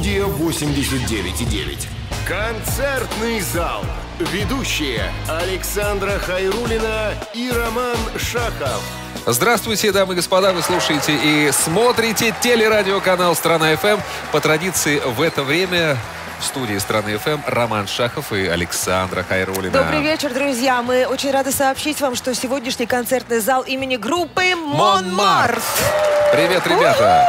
Студия 89,9. Концертный зал. Ведущие Александра Хайрулина и Роман Шахов. Здравствуйте, дамы и господа, вы слушаете и смотрите телерадиоканал «Страна ФМ». По традиции в это время в студии «Страны ФМ» Роман Шахов и Александра Хайрулина. Добрый вечер, друзья. Мы очень рады сообщить вам, что сегодняшний концертный зал имени группы «Монмарт». Привет, ребята!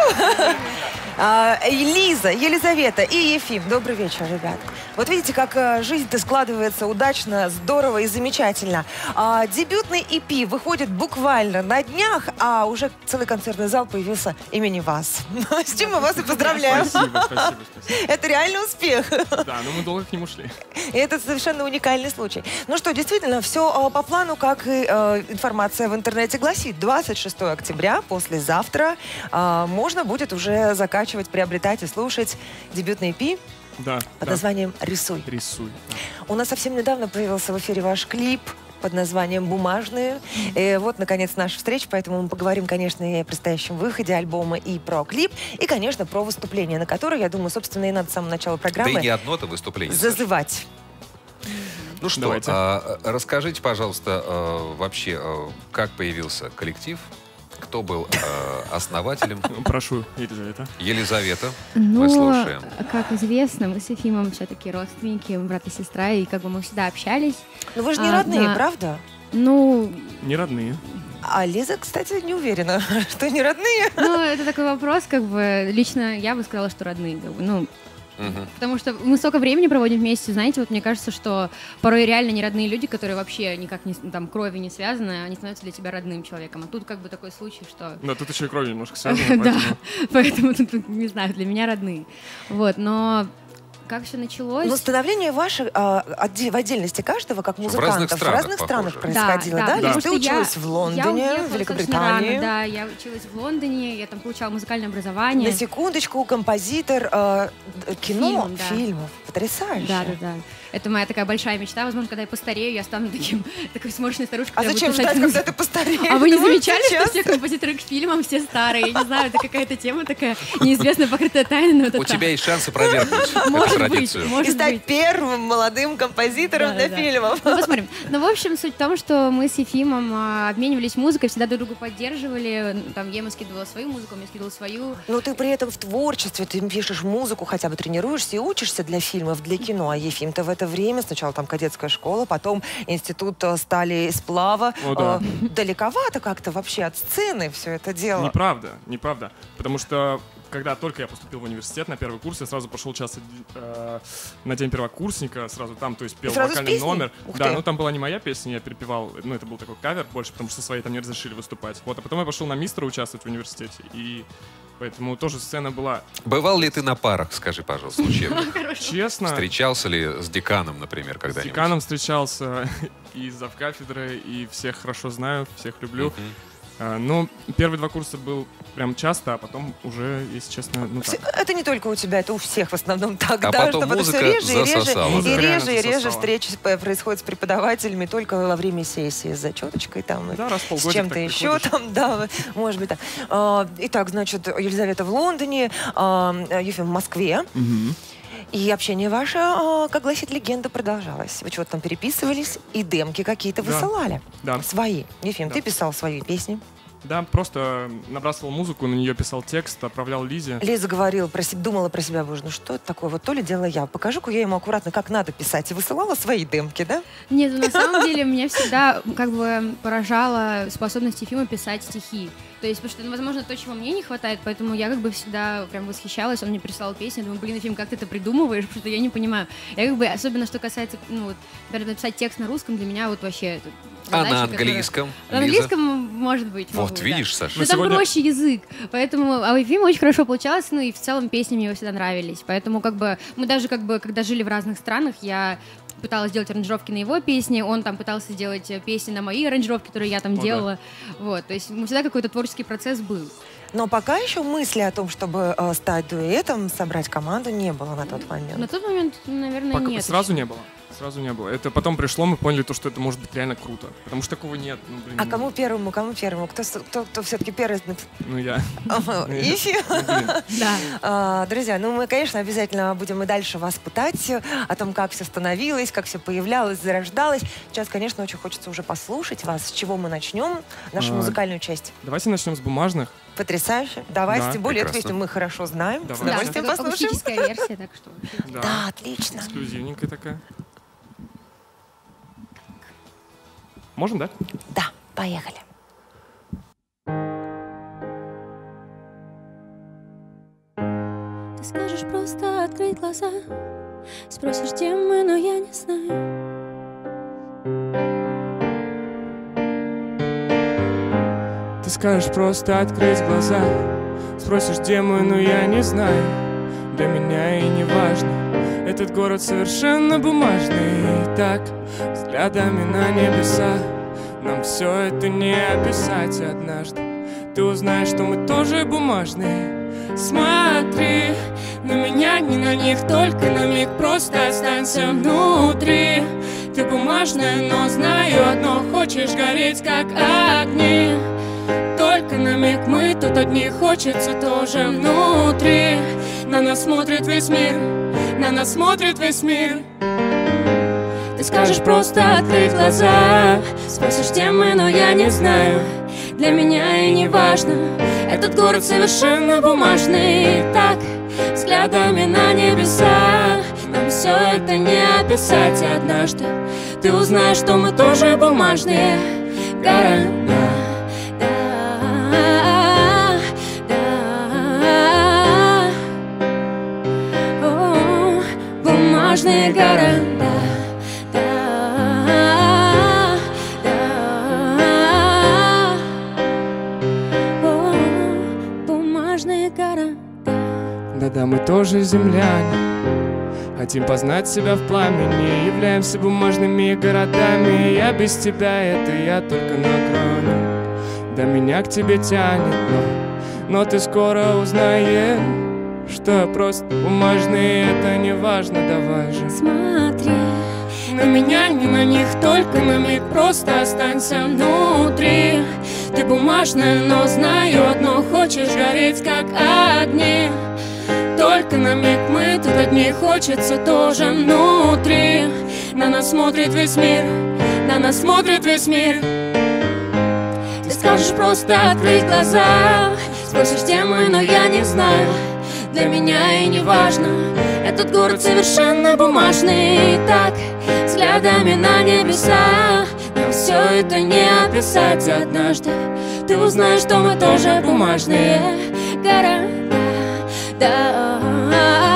А, Лиза, Елизавета и Ефим. Добрый вечер, ребят. Вот видите, как э, жизнь-то складывается удачно, здорово и замечательно. А, дебютный EP выходит буквально на днях, а уже целый концертный зал появился имени вас. С чем мы вас и поздравляем. Спасибо, спасибо, спасибо. Это реальный успех. Да, но мы долго к нему шли. И это совершенно уникальный случай. Ну что, действительно, все по плану, как и э, информация в интернете гласит. 26 октября, послезавтра, можно будет уже закачивать, приобретать и слушать дебютный EP Да. под да. названием «Рисуй». Рисуй. да. У нас совсем недавно появился в эфире ваш клип под названием «Бумажные». И вот, наконец, наша встреча, поэтому мы поговорим, конечно, и о предстоящем выходе альбома, и про клип, и, конечно, про выступление, на которое, я думаю, собственно, и надо с самого начала Да и программы не одно-то выступление. Зазывать. Ну что, Давайте. а, расскажите, пожалуйста, а, вообще, а, как появился коллектив, кто был а, основателем, Прошу, Елизавета. Елизавета. Ну, Мы слушаем. как известно, мы с Ефимом все-таки родственники, брат и сестра, и как бы мы всегда общались. Ну вы же не А, родные, да. правда? Ну, Не родные. А Лиза, кстати, не уверена, что не родные. ну, это такой вопрос, как бы, лично я бы сказала, что родные, как бы, ну, Мгм. потому что мы столько времени проводим вместе, знаете, вот мне кажется, что порой реально не родные люди, которые вообще никак не, там, крови не связаны, они становятся для тебя родным человеком, а тут как бы такой случай, что... Да, тут еще и кровь немножко связана, Да, поэтому тут, не знаю, для меня родные. Вот, но как все началось? Но становление ваше а, в отдельности каждого, как В музыкантов, разных странах, в разных странах происходило, да? да. Потому ты училась я- в я Лондоне, уехала, в Великобритании. рано, да, я училась в Лондоне, я там получала музыкальное образование. На секундочку, композитор э, кино, Фильм, да. фильмов. Потрясающе. Да, да, да. Это моя такая большая мечта. Возможно, когда я постарею, я стану таким, такой сморщенной старушкой. А зачем ждать, когда музыку. ты постареешь? А вы не Ну, вот замечали, сейчас. что все композиторы к фильмам все старые? Я не знаю, это какая-то тема такая неизвестная, покрытая тайной, но это У так. тебя есть шанс опровергнуть эту Может быть, традицию. И может стать быть. первым молодым композитором Да, для да, да. фильмов. Ну, посмотрим. Ну, в общем, суть в том, что мы с Ефимом а, обменивались музыкой, всегда друг друга поддерживали. Там я ему скидывала свою музыку, он мне скидывал свою. Но ты при этом в творчестве, ты пишешь музыку, хотя бы тренируешься и учишься для фильмов, для кино. А Ефим-то в это время, сначала там кадетская школа, потом институт э, стали и сплава. О, да. Э, Далековато как-то вообще от сцены все это дело. Неправда, неправда. Потому что когда только я поступил в университет на первый курс, я сразу пошел участвовать э, на день первокурсника, сразу там, то есть пел вокальный номер. Ух да, ты. ну там была не моя песня, я перепевал, ну это был такой кавер больше, потому что свои там не разрешили выступать. Вот, а потом я пошел на мистера участвовать в университете, и поэтому тоже сцена была, Бывал ли ты на парах, скажи, пожалуйста, учебных? честно, Встречался ли с деканом, например, с когда-нибудь? деканом встречался, и зав кафедры, и всех хорошо знаю, всех люблю. А, ну, первые два курса был прям часто, а потом уже, если честно, ну так. Это не только у тебя, это у всех в основном так, А да, потом чтобы это музыка все реже и реже, засосала, и да. реже, и реже встречи происходят с преподавателями только во время сессии с зачеточкой там, Да, раз с чем-то еще там, да, может быть так. А, Итак, значит, Елизавета в Лондоне, а, Ефим в Москве, и общение ваше, а, как гласит легенда, продолжалось. Вы что-то там переписывались, и демки какие-то Да. высылали. Да. Свои. Ефим, Да. ты писал свои песни. Да, просто набрасывал музыку, на нее писал текст, отправлял Лизе. Лиза говорила про себя, думала про себя, боже, ну что это такое, вот то ли дело я. Покажу-ка я ему аккуратно, как надо писать. И высылала свои демки, да? Нет, ну, на самом деле меня всегда как бы поражала способность Ефима писать стихи. То есть, потому что, ну, возможно, то, чего мне не хватает, поэтому я как бы всегда прям восхищалась. Он мне прислал песни, думаю, блин, Ефим, как ты это придумываешь, потому что я не понимаю. Я как бы, особенно что касается, ну вот, например, написать текст на русском, для меня вот вообще это А задача, на английском? На Лиза? английском, может быть. Вот, могу, да. видишь, Саша? Ну, Мы там сегодня- проще язык, поэтому, а у Ефима очень хорошо получалось, ну, и в целом песни мне его всегда нравились, поэтому, как бы, мы даже, как бы, когда жили в разных странах, я пыталась делать аранжировки на его песни, он там пытался делать песни на мои аранжировки, которые я там О, да. делала, вот, то есть у всегда какой-то творческий процесс был. Но пока еще мысли о том, чтобы э, стать дуэтом, собрать команду, не было на тот момент. На тот момент, наверное, Пока- нет. сразу еще. не было. Сразу не было. Это потом пришло, мы поняли то, что это может быть реально круто. Потому что такого нет. Ну, блин, А кому первому, кому первому? Кто, с- кто, кто все-таки первый? Ну, я. Ифи? Ну, блин. Да. А, Друзья, ну мы, конечно, обязательно будем и дальше вас пытать о том, как все становилось, как все появлялось, зарождалось. Сейчас, конечно, очень хочется уже послушать вас, с чего мы начнем нашу А, музыкальную часть. Давайте начнем с бумажных. Потрясающе. Давайте, Да, тем более эту прекрасно. песню мы хорошо знаем. С Давайте. Да, удовольствием послушаем. версия, так что... Да. Да, отлично. Эксклюзивненькая такая. Можем, да? Да, поехали. Ты скажешь просто открыть глаза Спросишь, где мы, но я не знаю Ты скажешь просто открыть глаза Спросишь, где мы, но я не знаю Для меня и не важно Этот город совершенно бумажный. И так, взглядами на небеса Нам все это не описать однажды. Ты узнаешь, что мы тоже бумажные. Смотри на меня, не на них Только на миг. Просто останься внутри. Ты бумажная, но знаю одно. Хочешь гореть, как огни. Только на миг мы тут одни. Хочется тоже внутри. На нас смотрит весь мир На нас смотрит весь мир. Ты скажешь просто открыть глаза Спросишь, где мы, но я не знаю. Для меня и не важно Этот город совершенно бумажный. И так, взглядами на небеса Нам все это не описать. Однажды Ты узнаешь, что мы тоже бумажные города Бумажные города. Да, да. Мы тоже земляне. Хотим познать себя в пламени. Являемся бумажными городами. Я без тебя, это я только на грани Да меня к тебе тянет, но Но ты скоро узнаешь Что просто бумажные, это не важно, давай же. Смотри На меня, не на них, только на миг Просто останься внутри. Ты бумажная, но знаю одно Хочешь гореть, как огни. Только на миг мы тут одни Хочется тоже внутри. На нас смотрит весь мир На нас смотрит весь мир. Ты скажешь просто открыть глаза. Спросишь, где мы, но я не знаю Для меня и не важно. Этот город совершенно бумажный. И так, взглядами на небеса Нам все это не описать. Однажды Ты узнаешь, что мы тоже бумажные города. Да, да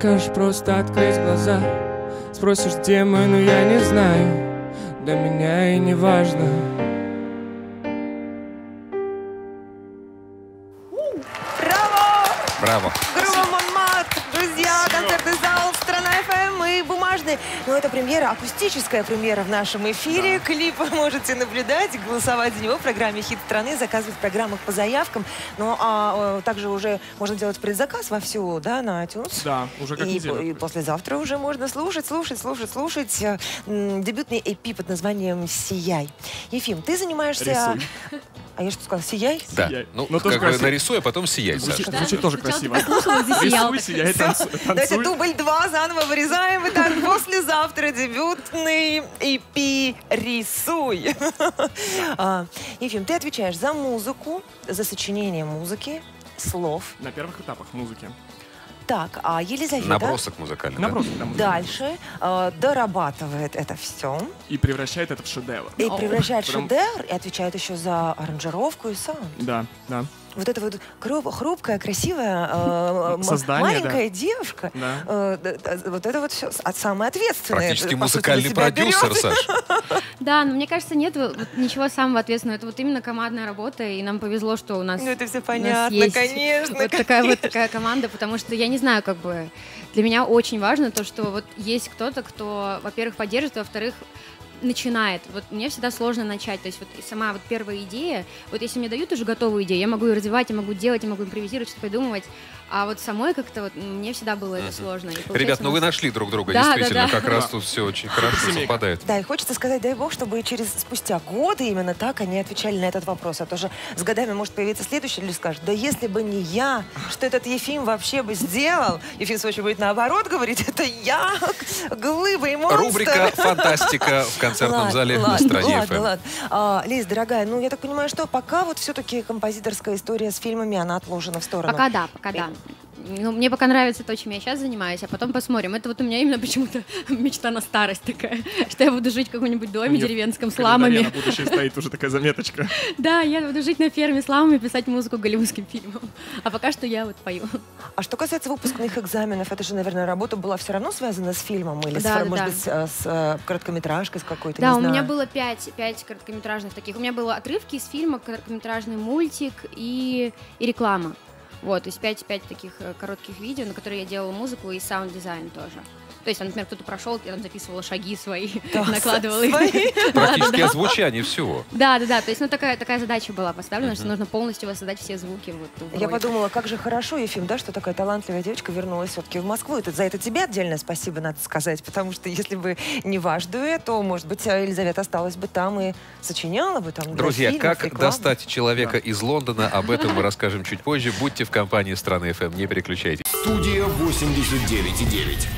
скажешь просто открыть глаза Спросишь, где мы, но я не знаю Для меня и не важно Браво! Браво. «Бумажный». Ну, это премьера, акустическая премьера в нашем эфире. Клип вы можете наблюдать, голосовать за него в программе «Хит страны», заказывать в программах по заявкам. Ну, а э, также уже можно делать предзаказ вовсю, да, на iTunes. Да, уже как и, неделю. и послезавтра уже можно слушать, слушать, слушать, слушать э, дебютный EP под названием «Сияй». Ефим, ты занимаешься... Рисуй. А я что сказала? «Сияй»? Да. Сияй. Ну, Но тоже как бы красиво. нарисуй, а потом сияй, Звучит, Саша. звучит тоже красиво. Рисуй, сияй, танцуй. Давайте дубль два заново вырезаем. Итак, послезавтра дебютный EP «Рисуй». А, Ефим, ты отвечаешь за музыку, за сочинение музыки, слов. На первых этапах музыки. Так, а Елизавета Набросок музыкальный. Набросок, да, дальше э, дорабатывает это все И превращает это в шедевр. и превращает в шедевр и отвечает еще за аранжировку и саунд. Да, да, Вот это вот хру- хрупкая, красивая, э, м- Создание, маленькая девушка. да. Э, вот это вот все самое ответственное. Практически на музыкальный продюсер. Саша. Да, но мне кажется, нет ничего самого ответственного. Это вот именно командная работа, и нам повезло, что у нас Ну, это все понятно, есть конечно. Вот такая вот такая команда, потому что я не знаю, как бы для меня очень важно то, что вот есть кто-то, кто, во-первых, поддержит, а во-вторых, начинает. Вот мне всегда сложно начать. То есть вот сама вот первая идея, вот если мне дают уже готовую идею, я могу ее развивать, я могу делать, я могу импровизировать, что-то придумывать. А вот самой как-то вот мне всегда было это сложно. И Ребят, ну вы нас- нашли друг друга, Да, да, действительно. да. Как раз тут все очень хорошо Семейка. совпадает. Да, и хочется сказать, дай бог, чтобы через спустя годы именно так они отвечали на этот вопрос. А то же с годами может появиться следующий, или скажет, да если бы не я, что этот Ефим вообще бы сделал? Ефим Сочи будет наоборот говорить, это я, глыба и монстр. Рубрика «Фантастика» в концертном Ладно, зале на ладно, стране ладно, FM. ладно. А, Лиз, дорогая, ну я так понимаю, что пока вот все-таки композиторская история с фильмами, она отложена в сторону. Пока да, пока да. Ну, мне пока нравится то, чем я сейчас занимаюсь, а потом посмотрим. Это вот у меня именно почему-то мечта на старость такая, что я буду жить в каком-нибудь доме Нет, деревенском с ламами. на будущее стоит уже такая заметочка. Да, я буду жить на ферме с ламами, писать музыку голливудским фильмам. А пока что я вот пою. А что касается выпускных экзаменов, это же, наверное, работа была все равно связана с фильмом или, с, Да, да, может да. быть, с, э, с, э, короткометражкой с какой-то, Да, не у меня знаю. было пять, пять короткометражных таких. У меня было отрывки из фильма, короткометражный мультик и, и реклама. Вот, то есть пять, пять таких э, коротких видео, на которые я делала музыку и саунд-дизайн тоже. То есть, там, например, кто-то прошел, я там записывала шаги свои, Да, накладывала их. Практически озвучание всего. Да, да, да. То есть, ну такая, такая задача была поставлена, что нужно полностью воссоздать все звуки. Вот, Я подумала, как же хорошо, Ефим, да, что такая талантливая девочка вернулась все-таки в Москву. Это, за это тебе отдельное спасибо, надо сказать, потому что если бы не ваш дуэт, то, может быть, Елизавета осталась бы там и сочиняла бы там Друзья, фильмов, как рекламы. достать человека из Лондона, об этом мы расскажем чуть позже. Будьте в компании страны FM, не переключайтесь. Студия 89,9.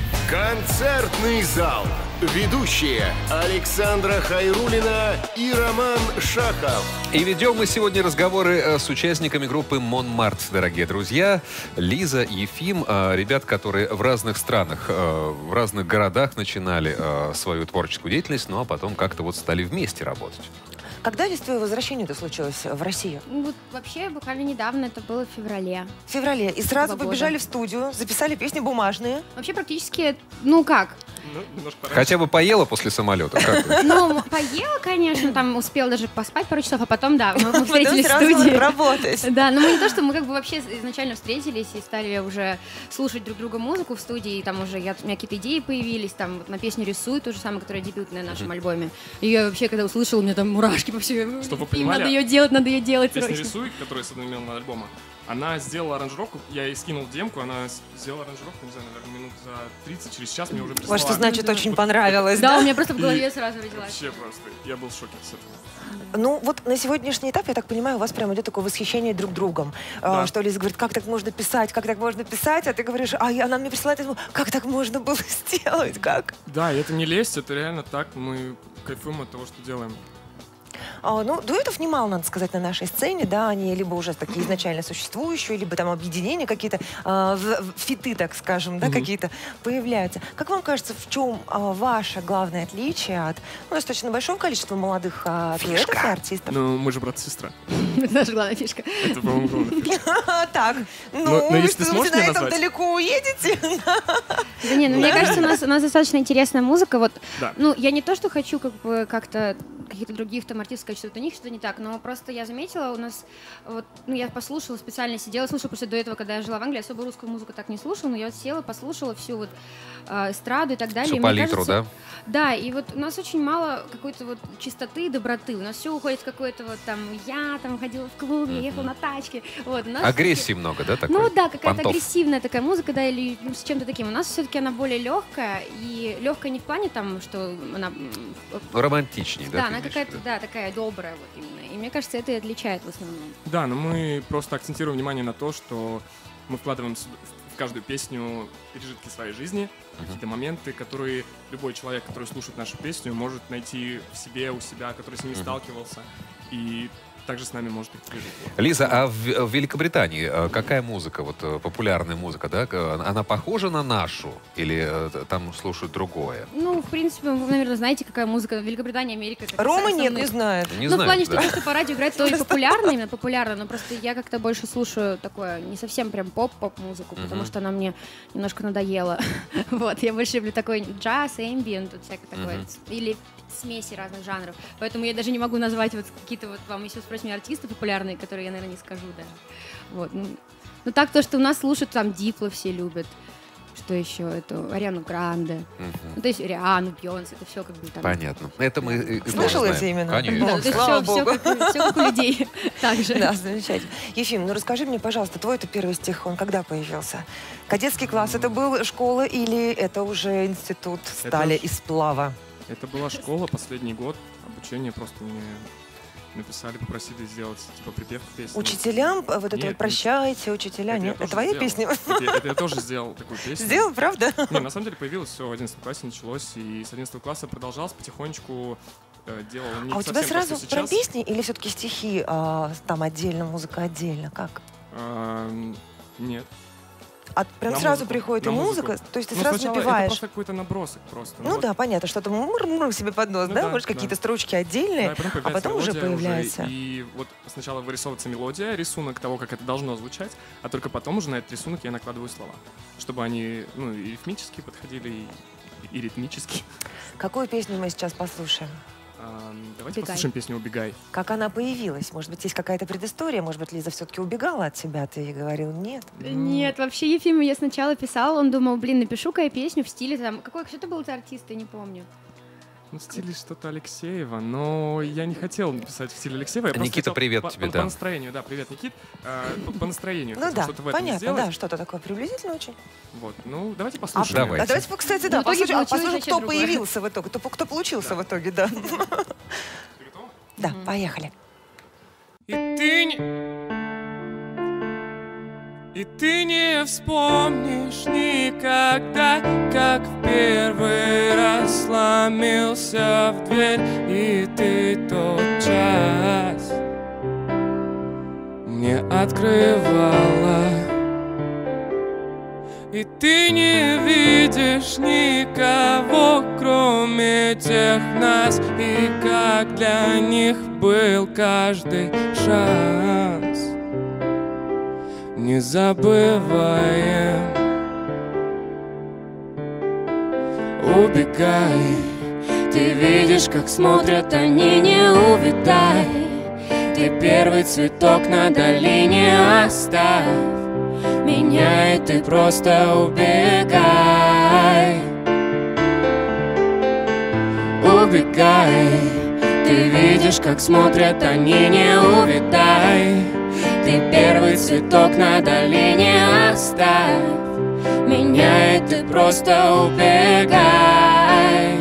Концертный зал. Ведущие Александра Хайрулина и Роман Шахов. И ведем мы сегодня разговоры э, с участниками группы Монмарт, дорогие друзья. Лиза, Ефим, э, ребят, которые в разных странах, э, в разных городах начинали свою творческую деятельность, ну а потом как-то вот стали вместе работать. Когда здесь твое возвращение это случилось в Россию? Ну, вот вообще, буквально недавно, это было в феврале. В феврале. И сразу побежали года. в студию, записали песни бумажные. Вообще, практически, ну как, Ну. Хотя бы поела после самолета? Ну, поела, конечно, там успела даже поспать пару часов, а потом, да, мы, мы встретились в студии. работать. Да, но мы не то, что мы как бы вообще изначально встретились и стали уже слушать друг друга музыку в студии, и там уже я, у меня какие-то идеи появились, там вот на песню «Рисуй», то же самое, которая дебютная на нашем альбоме. И я вообще, когда услышала, у меня там мурашки по всему. Чтобы понимали, надо ее делать, надо ее делать Песня срочно. «Рисуй», которая с одноименного альбома, она сделала аранжировку, я ей скинул демку, она сделала аранжировку, не знаю, наверное, минут за 30, через час мне уже прислала. Вот что значит очень понравилось, Да, да? у меня просто в голове И сразу родилась. Вообще просто, я был в шоке с этого. Ну, вот на сегодняшний этап, я так понимаю, у вас прям идет такое восхищение друг другом. А, Да. Что Лиза говорит, как так можно писать, как так можно писать, а ты говоришь, а она мне присылает, я думаю, как так можно было сделать, как? Да, это не лезть, это реально так, мы кайфуем от того, что делаем. А, ну, дуэтов немало, надо сказать, на нашей сцене, да, они либо уже такие изначально существующие, либо там объединения какие-то, а, фиты, так скажем, да, какие-то появляются. Как вам кажется, в чем а, ваше главное отличие от ну, достаточно большого количества молодых дуэтов и артистов? Ну, мы же брат-сестра. Это наша главная фишка. Это, по-моему, главная фишка. Так, ну, вы если ты что, сможешь на этом далеко уедете? Да не, ну мне кажется, у нас, у нас достаточно интересная музыка. Вот, Да. ну, я не то, что хочу как бы как-то каких-то других там артистов сказать, что это у них что-то не так, но просто я заметила, у нас, вот, ну, я послушала, специально сидела, слушала, потому что до этого, когда я жила в Англии, особо русскую музыку так не слушала, но я вот села, послушала всю вот э, эстраду и так далее. Всю и палитру, кажется- да? Да, и вот у нас очень мало какой-то вот чистоты и доброты. У нас все уходит в какое-то вот там, я там ходила в клуб, я ехала на тачке. Вот, у нас Агрессии много, да, такой? ну да, какая-то агрессивная такая музыка, да, или ну, с чем-то таким. У нас все-таки она более легкая, и легкая не в плане там, что она... Ну, романтичней, да? Да, она какая-то, виду? да, такая добрая вот именно. И мне кажется, это и отличает в основном. Да, но мы просто акцентируем внимание на то, что мы вкладываем в каждую песню пережитки своей жизни, какие-то моменты, которые любой человек, который слушает нашу песню, может найти в себе, у себя, который с ними сталкивался, и также с нами может их. Лиза, а в, в Великобритании э, какая музыка, вот э, популярная музыка, да? э, Она похожа на нашу? Или там слушают другое? Ну, в принципе, вы, наверное, знаете, какая музыка в Великобритании, Америка. Рома основные. нет, не знает. Не ну, знаю. в плане, что да. то, что по радио играет, то и популярно, именно популярно, но просто я как-то больше слушаю такое, не совсем прям поп-поп-музыку, потому Мгм. что она мне немножко надоела. Вот, я больше люблю такой джаз, эмбиент, тут всякое такое, или смеси разных жанров. Поэтому я даже не могу назвать вот какие-то вот вам, если меня, артисты популярные, которые я, наверное, не скажу даже. Вот, ну, ну так, то, что у нас слушают, там, Дипло все любят. кто еще, эту Ариану Гранде. Мгм. Ну, то есть Риану, Бьонс, это все как бы там... Понятно. Это мы и- и Слушал знаем. эти имена? Да, Конечно. то есть Слава все, богу. как, всё как у людей. Так же. Да, замечательно. Ефим, ну расскажи мне, пожалуйста, твой-то первый стих, он когда появился? Кадетский класс, это был школа или это уже институт стали ж- из сплава? Это была школа, последний год обучения, просто мне написали, попросили сделать типа припев к песне. Учителям э, вот это Нет, вот «Прощайте, учителя», Это нет? Это твоя сделал. песня? Это, я- это я тоже сделал такую песню. Сделал, правда? Не, на самом деле появилось все в 11 классе, началось, и с 11 класса продолжалось потихонечку, э, делал не А у тебя сразу прям сейчас. песни или все-таки стихи а, там отдельно, музыка отдельно? Как? Нет. А прям На сразу музыку, приходит и музыка? музыку. То есть ты Ну, сразу сначала Это просто какой-то набросок просто. Ну вот. да, понятно, что-то мур-мур себе под нос, Ну да? да, Может, да. какие-то строчки Да, отдельные, и потом а потом уже появляется. И вот сначала вырисовывается мелодия, рисунок того, как это должно звучать, а только потом уже на этот рисунок я накладываю слова, чтобы они ну, и ритмически подходили, и, и ритмически. Какую песню мы сейчас послушаем? Ам, Давайте «Убегай». послушаем песню «Убегай». Как она появилась? Может быть, есть какая-то предыстория? Может быть, Лиза все-таки убегала от тебя? Ты ей говорил нет? Нет, вообще Ефиму я сначала писала, он думал, блин, напишу-ка я песню в стиле там... Какой, что это был за артист, я не помню. Ну, в стиле что-то Алексеева, но я не хотел написать в стиле Алексеева. Я Никита, хотел привет по, тебе, по- да. по настроению, да, привет, Никит. А, по, по настроению Ну да, что-то в этом понятно, сделать. да, что-то такое приблизительно очень. Вот, ну, давайте А, послушаем. Давайте. а давайте, кстати, да, итоге послушаем, а послушаем, кто другое. появился в итоге, кто, кто получился в итоге, да. Да, поехали. И ты не... И ты не вспомнишь никогда, как в первый раз сломился в дверь, и ты тот час мне открывала. И ты не видишь никого, кроме тех нас И как для них был каждый шанс Не забываем Убегай Ты видишь, как смотрят они, не увитай Ты первый цветок на долине оставь. Меня, и ты просто убегай. Убегай Ты видишь, как смотрят они, не увитай Ты первый цветок на долине оставь. Меня, и ты просто убегай.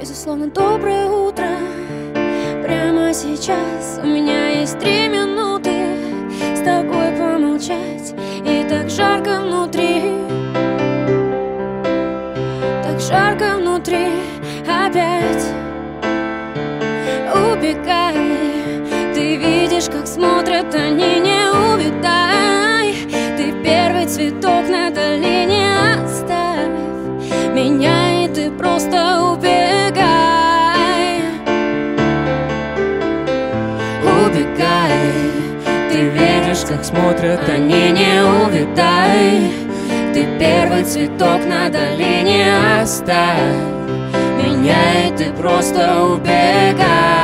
Безусловно, доброе утро. Прямо сейчас у меня есть три минуты С тобой помолчать. И так жарко внутри как смотрят они, не увитай Ты первый цветок на долине оставь Меня, и ты просто убегай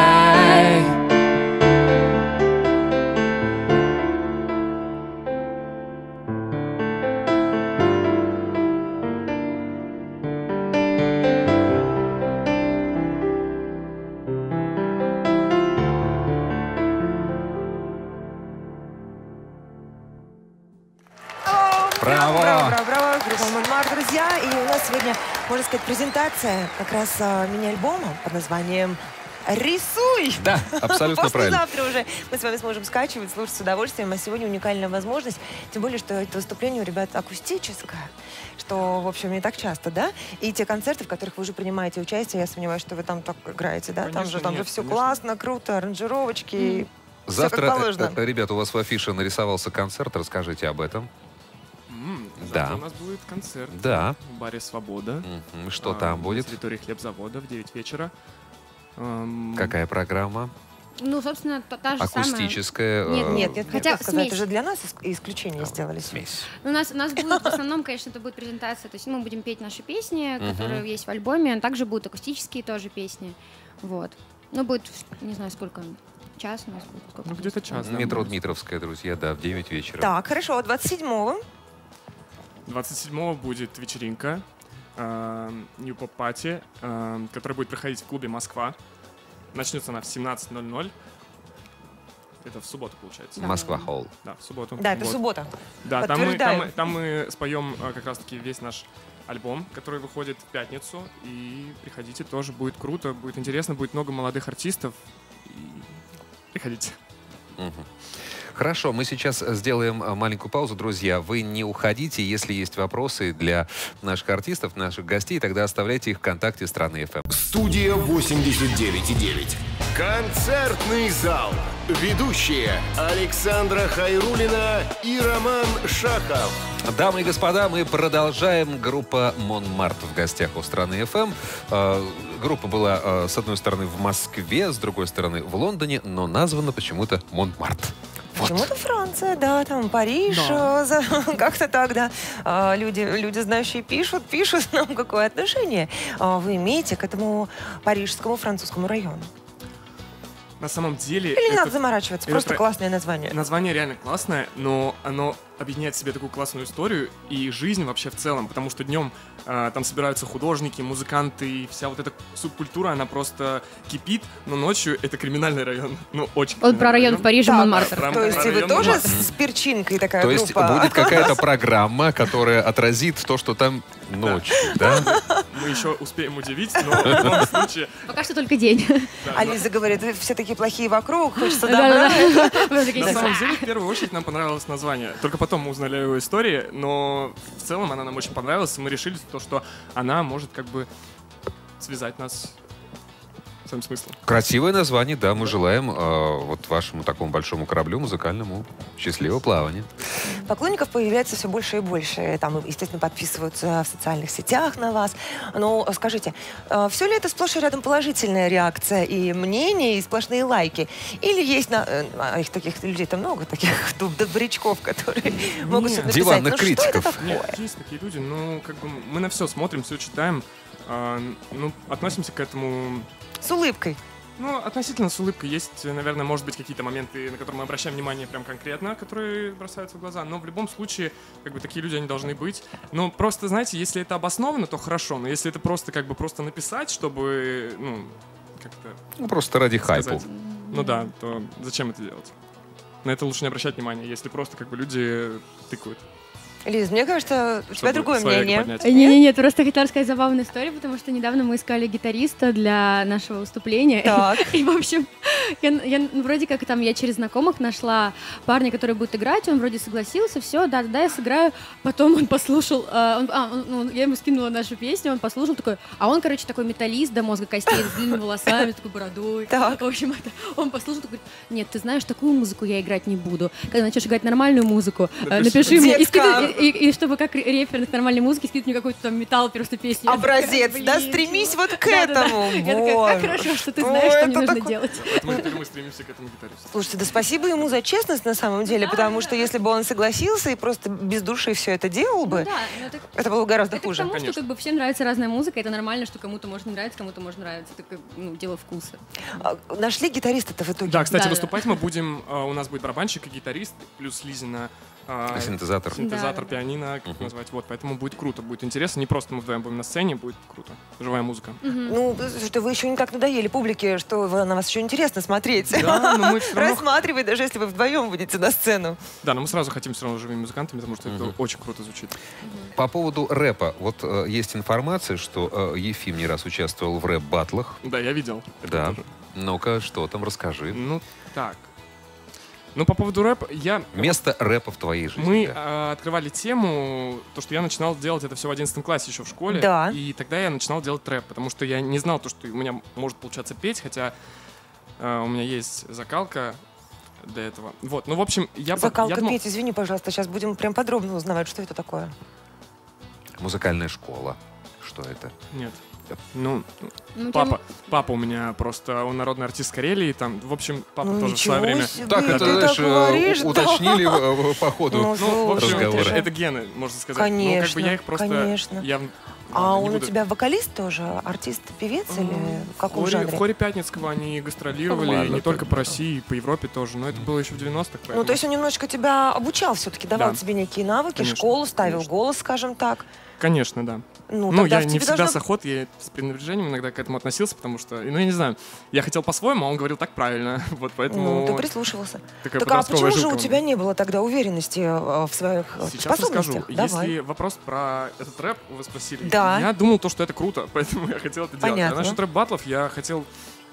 можно сказать, презентация как раз а, мини-альбома под названием «Рисуй». Да, абсолютно правильно. Послезавтра уже мы с вами сможем скачивать, слушать с удовольствием. А сегодня уникальная возможность. Тем более, что это выступление у ребят акустическое, что, в общем, не так часто, да? И те концерты, в которых вы уже принимаете участие, я сомневаюсь, что вы там так играете, да? там Конечно, же, там же нет, все конечно. классно, круто, аранжировочки. Всё Завтра, э, э, ребята, у вас в афише нарисовался концерт, расскажите об этом. Да. у нас будет концерт Да. в баре «Свобода». Мгм. Что А, там будет? На территории хлебзавода в 9 вечера. Эм, Какая программа? Ну, собственно, та, та же самая. Акустическая? Нет, э, Нет, нет, Хотя нет, сказать, смесь. это же для нас ис- исключение сделали. Смесь. Ну, У нас, у нас будет, в основном, конечно, это будет презентация, то есть мы будем петь наши песни, которые есть в альбоме, а также будут акустические тоже песни, вот. Ну, будет, не знаю, сколько, час, у нас будет, сколько Ну, где-то час. да, Метро. Дмитровская, друзья, да, в 9 вечера. Так, хорошо, 27-го. 27-го будет вечеринка э, New Pop Party, э, которая будет проходить в клубе «Москва». Начнется она в 17.00. Это в субботу, получается. Москва Холл. Да, в субботу. Да, это Вот. суббота. Да, там мы, там, там мы споем э, как раз-таки весь наш альбом, который выходит в пятницу. И приходите, тоже будет круто, будет интересно, будет много молодых артистов. И приходите. Хорошо, мы сейчас сделаем э, маленькую паузу, друзья. Вы не уходите, если есть вопросы для наших артистов, наших гостей, тогда оставляйте их в ВКонтакте страны FM. Студия 89,9. Концертный зал. Ведущие Александра Хайрулина и Роман Шахов. Дамы и господа, мы продолжаем. Группа Монмарт в гостях у страны FM. Э, Группа была, э, с одной стороны, в Москве, с другой стороны, в Лондоне, но названа почему-то Монмарт. Вот. Почему-то Франция, да, там Париж, э, за- как-то так, да. А, люди, люди, знающие, пишут, пишут нам, какое отношение а, вы имеете к этому парижскому французскому району. На самом деле... Или не это- надо заморачиваться, это просто про- классное название. Название реально классное, но оно объединяет в себе такую классную историю и жизнь вообще в целом, потому что днем э, там собираются художники, музыканты, и вся вот эта субкультура, она просто кипит, но ночью это криминальный район. Ну, очень Вот про район в Париже Так, Монмартр. Прям То есть и вы район тоже Монмартр. с перчинкой такая То есть группа? будет какая-то программа, которая отразит то, что там ночью, да? Мы еще успеем удивить, но в любом случае... Пока что только день. да, А но- Лиза говорит, все такие плохие вокруг, хочется добра. На самом деле, в первую очередь, нам понравилось название. Только потом мы узнали о его истории, но в целом она нам очень понравилась, и мы решили, то, что она может как бы связать нас своим смыслом. Красивое название, да, мы желаем э, вот вашему такому большому кораблю музыкальному счастливого плавания. Поклонников появляется все больше и больше. Там, естественно, подписываются в социальных сетях на вас. Но скажите, все ли это сплошь и рядом положительная реакция и мнение, и сплошные лайки? Или есть на, э, а их таких людей-то много, таких доб- добрячков, которые могут что-то написать? Диванных ну, критиков. Что это такое? Нет, есть такие люди, ну, как бы мы на все смотрим, все читаем, а, ну, относимся к этому, С улыбкой. ну, относительно с улыбкой. Есть, наверное, может быть, какие-то моменты, на которые мы обращаем внимание прям конкретно, которые бросаются в глаза, но в любом случае, как бы, такие люди, они должны быть. Но просто, знаете, если это обосновано, то хорошо, но если это просто, как бы, просто написать, чтобы, ну, как-то Ну, просто ради хайпу. сказать, ну да, то зачем это делать? На это лучше не обращать внимания, если просто, как бы, люди тыкают. Лиз, мне кажется, у тебя чтобы другое мнение. поднять. Не, нет, просто хотела рассказать забавную историю, потому что недавно мы искали гитариста для нашего выступления. Так. И, в общем, я, я, ну, вроде как там я через знакомых нашла парня, который будет играть, он вроде согласился, все, да, да, да, я сыграю. Потом он послушал, а, он- а, он- ну, я ему скинула нашу песню, он послушал такой, а он, короче, такой металлист до мозга костей, с длинными волосами, с такой бородой. Так. В общем, это, он послушал, такой, нет, ты знаешь, такую музыку я играть не буду. Когда начнешь играть нормальную музыку, э, Напиши. напиши мне, и, скидывай- и- и- и чтобы как референс нормальной музыке, скидывать мне какой-то там металл просто песни. Я такая, Образец, да, «Блин, стремись чувак». вот к Да-да-да. этому. Я такая, как Боже, хорошо, что ты знаешь, что мне нужно делать. Поэтому теперь мы стремимся к этому гитаристу. Слушайте, да спасибо ему за честность на самом деле, потому что если бы он согласился и просто без души все это делал бы, Ну да, ну это, это было гораздо это хуже. тому, что Конечно. как бы всем нравится разная музыка, это нормально, что кому-то может нравиться, кому-то может нравиться. Это как, ну, дело вкуса. А, Нашли гитариста-то в итоге? Да, кстати, Да, да. выступать мы будем, э, у нас будет барабанщик и гитарист, плюс Лизина э, Синтезатор. синтезатор, Да, пианино, как назвать, вот, поэтому будет круто, будет интересно, не просто мы вдвоем будем на сцене, будет круто, живая музыка. Ну, что вы еще не так надоели публике, что на вас еще интересно смотреть. Да, но мы все равно, Рассматривать, даже если вы вдвоем будете на сцену. да, но мы сразу хотим все равно живыми музыкантами, потому что это очень круто звучит. По поводу рэпа. Вот э, есть информация, что э, Ефим не раз участвовал в рэп-баттлах. Да, я видел. Да. Ну-ка, что там, расскажи. Ну, так. Ну, по поводу рэпа, я... Место рэпа в твоей жизни. Мы да. э, открывали тему, то, что я начинал делать это все в 11 классе еще в школе. Да. И тогда я начинал делать трэп, потому что я не знал то, что у меня может получаться петь, хотя э, у меня есть закалка для этого. Вот, ну, в общем, я... Закалка я думал- петь, извини, пожалуйста, сейчас будем прям подробно узнавать, что это такое. Музыкальная школа. Что это? Нет. Ну, Ну, папа, папа у меня просто, он народный артист Карелии, там, в общем, папа Ну, тоже в свое время... себе, Так, это, знаешь, э, говоришь, у- да. уточнили э, э, по ходу. Ну, Ну, в общем, разговора. это, же- это гены, можно сказать. ну, как бы Конечно, я их просто... конечно. Я А он у буду- тебя вокалист тоже? Артист, певец или в каком хоре, жанре? в хоре Пятницкого они гастролировали, Ладно, не только по России, и по Европе тоже, но это было еще в 90-х. Ну, поэтому- то есть он немножечко тебя обучал все-таки, давал Да. тебе некие навыки, Конечно, школу, ставил конечно. голос, скажем так. Конечно, да. Ну, Ну, я не всегда должно- с охотой, я с пренебрежением иногда к этому относился, потому что, ну, я не знаю, я хотел по-своему, а он говорил так правильно, вот поэтому... Ну, ты прислушивался. такая Так а почему же у тебя не было тогда уверенности э, в своих э, Сейчас способностях? расскажу. Давай. Если вопрос про этот рэп вы спросили, Да. я думал то, что это круто, поэтому я хотел это делать. Понятно. А насчет рэп-баттлов я хотел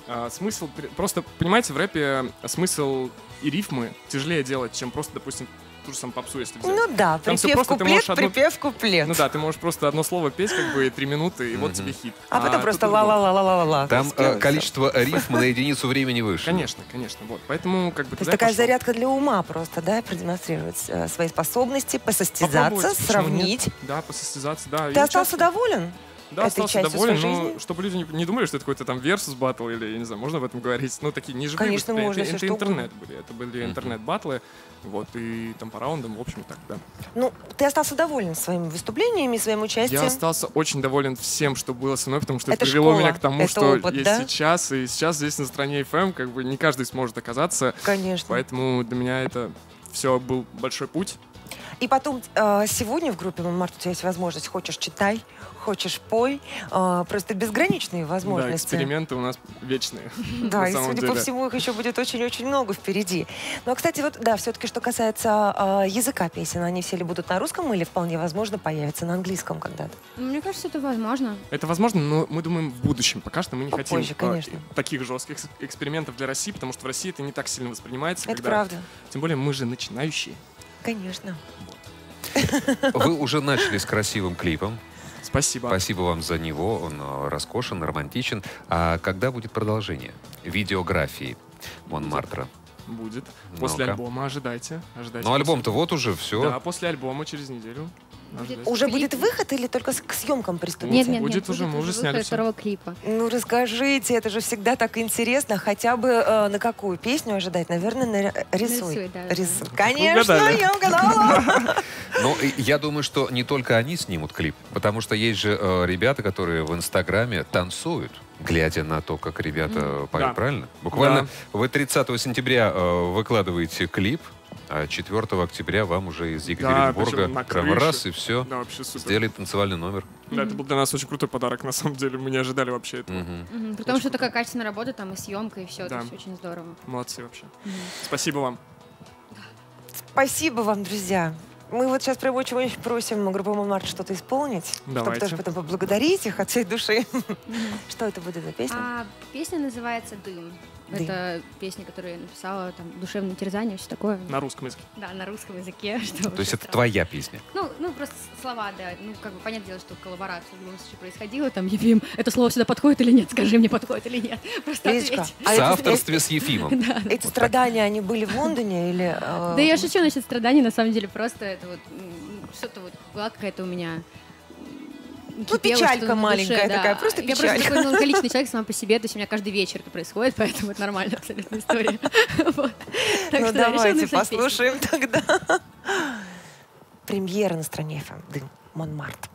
а, смысл... Просто, понимаете, в рэпе смысл и рифмы тяжелее делать, чем просто, допустим, ту же самую попсу, если взять. Ну да, Там припев просто, куплет, одну- припев куплет. Ну да, ты можешь просто одно слово петь, как бы, три минуты, и вот тебе хит. А потом тут просто ла-ла-ла-ла-ла-ла. Там э, количество рифм на единицу времени выше. Конечно, конечно, вот. Поэтому, как бы, То есть такая зарядка для ума просто, да, продемонстрировать э, свои способности, посостязаться, сравнить. Да, посостязаться, да. Ты остался доволен? Да, этой остался частью доволен, своей но жизни? чтобы люди не, не думали, что это какой-то там версус батл или, я не знаю, можно об этом говорить? Ну, такие не живые Конечно, выступления, можно, это, это интернет были, это были интернет-батлы, вот, и там по раундам, в общем, так, да. Ну, ты остался доволен своими выступлениями, своим участием? Я остался очень доволен всем, что было со мной, потому что это, Это привело школа, меня к тому, это что опыт, есть да? сейчас, и сейчас здесь на стране FM, как бы не каждый сможет оказаться, Конечно. поэтому для меня это все был большой путь. И потом э, сегодня в группе Монмарт у тебя есть возможность, хочешь читай, хочешь пой, э, просто безграничные Да, возможности. эксперименты у нас вечные. Да, и судя по всему, их еще будет очень-очень много впереди. Но, кстати, вот, да, все-таки, что касается э, языка песен, они все ли будут на русском или вполне возможно появятся на английском когда-то? Ну, Мне кажется, это возможно. Это возможно, но мы думаем в будущем. Пока что мы не хотим Попозже, э, конечно. таких жестких экс- экспериментов для России, потому что в России это не так сильно воспринимается. Это когда- правда. Тем более мы же начинающие. Конечно. Вы уже начали с красивым клипом. Спасибо. Спасибо вам за него. Он э, роскошен, романтичен. А когда будет продолжение? Видеографии Монмартра. Будет. После Ну-ка. альбома ожидайте. ожидайте Ну, альбом-то вот уже, все. Да, после альбома через неделю. Уже Клип. будет выход или только к съемкам приступите? Нет, нет, Будет нет. уже, мы уже сняли второго клипа. Ну, расскажите, это же всегда так интересно. Хотя бы э, на какую песню ожидать? Наверное, на рисуй. Рисуй, да. Рисуй. Конечно, угадали. я угадала. Ну, я думаю, что не только они снимут клип, потому что есть же э, ребята, которые в Инстаграме танцуют, глядя на то, как ребята поют, Да. правильно? Буквально Да. вы 30 сентября э, выкладываете клип, а 4 октября вам уже из Екатеринбурга на прям раз и все. Да, вообще супер. Сделали танцевальный номер. Да, это был для нас очень крутой подарок, на самом деле. Мы не ожидали вообще этого. Мгм. Мгм, Потому что такая качественная работа, там и съемка, и все, Да. это все очень здорово. Молодцы вообще. Спасибо вам. Спасибо вам, друзья. Мы вот сейчас прям очень-очень просим группу Монмарт что-то исполнить, чтобы Давайте. тоже потом поблагодарить их от всей души. Что это будет за песня? А песня называется «Дым». Это песня, которую я написала, там, душевное терзание, все такое. На русском языке. Да, на русском языке. Что То есть это странно. твоя песня. Ну, ну, просто слова, да. Ну, как бы, понятное дело, что коллаборация в любом случае происходила. Там, Ефим, это слово сюда подходит или нет? Скажи мне, подходит или нет. Просто Лизочка, ответь. а соавторстве с Ефимом. Эти страдания, они были в Лондоне или... э, Да я шучу насчет страданий, на самом деле, просто это вот м, что-то вот была какая-то у меня Ну, печалька маленькая душе, да. такая, просто Я просто печалька. такой меланхоличный человек сама по себе, то есть у меня каждый вечер это происходит, поэтому это нормальная абсолютно история. Ну да, давайте послушаем тогда. Премьера на стране FM. Дым. Монмарт.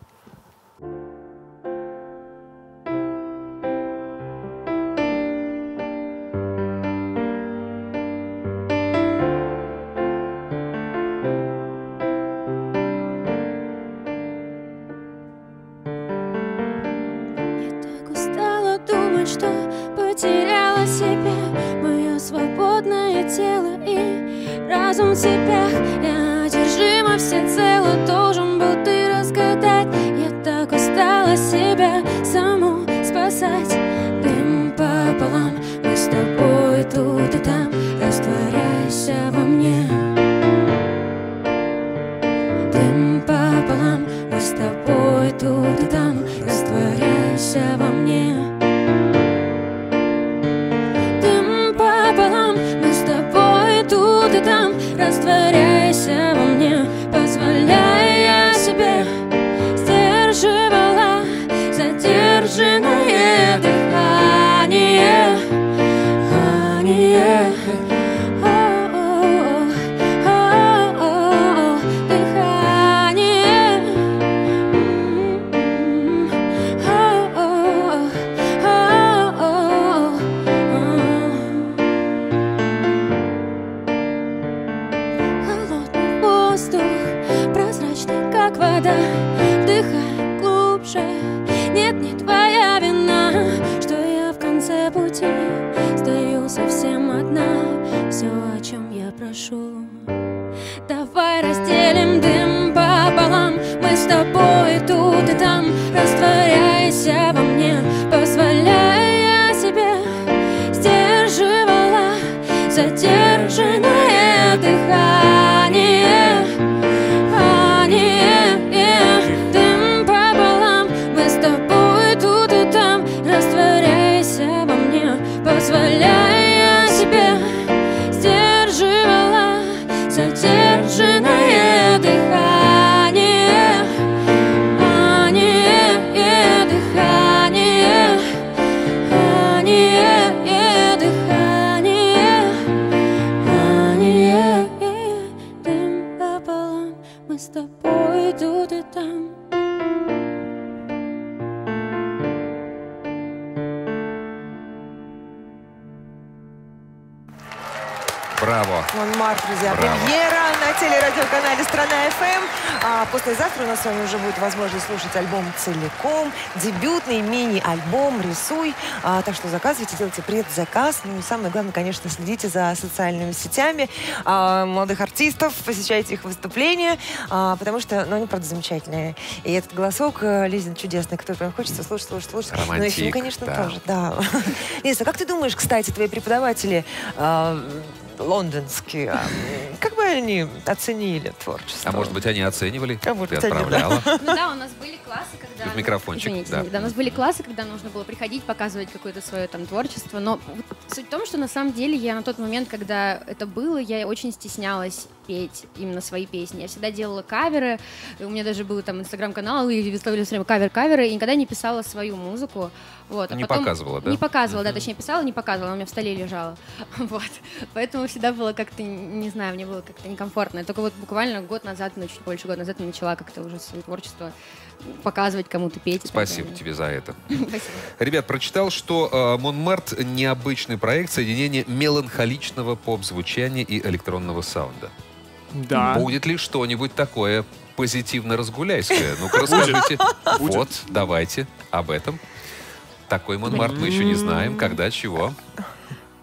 Целиком. Дебютный мини-альбом «Рисуй». А, так что заказывайте, делайте предзаказ. Ну и самое главное, конечно, следите за социальными сетями а, молодых артистов, посещайте их выступления, а, потому что, ну, они, правда, замечательные. И этот голосок э, Лизин чудесный, который прям хочется слушать, слушать, слушать. Ну и фильм, Романтик, конечно, да. тоже, да. Лиза, как ты думаешь, кстати, твои преподаватели а, лондонские, а, они оценили творчество? А может быть, они оценивали? А может Ты отправляла? Ну да, у нас были классы, когда... Тут микрофончик, Извините, да. извините, да, у нас были классы, когда нужно было приходить, показывать какое-то свое там творчество, но вот суть в том, что на самом деле я на тот момент, когда это было, я очень стеснялась петь именно свои песни. Я всегда делала каверы, у меня даже был там инстаграм-канал, и выставляли все время кавер-каверы, и никогда не писала свою музыку. Вот. а Не потом- показывала, да? Не показывала, да, точнее писала, не показывала, она у меня в столе лежала. Вот. Поэтому всегда было как-то, не знаю, мне было как-то некомфортно. Только вот буквально год назад, ну, чуть больше года назад я начала как-то уже свое творчество показывать кому-то, петь. Спасибо тебе за это. Спасибо. Ребят, прочитал, что э, Монмарт необычный проект соединения меланхоличного поп-звучания и электронного саунда. Да. Будет ли что-нибудь такое позитивно-разгуляйское? Ну-ка расскажите. Вот, давайте об этом. Такой Монмарт мы еще не знаем, когда, чего.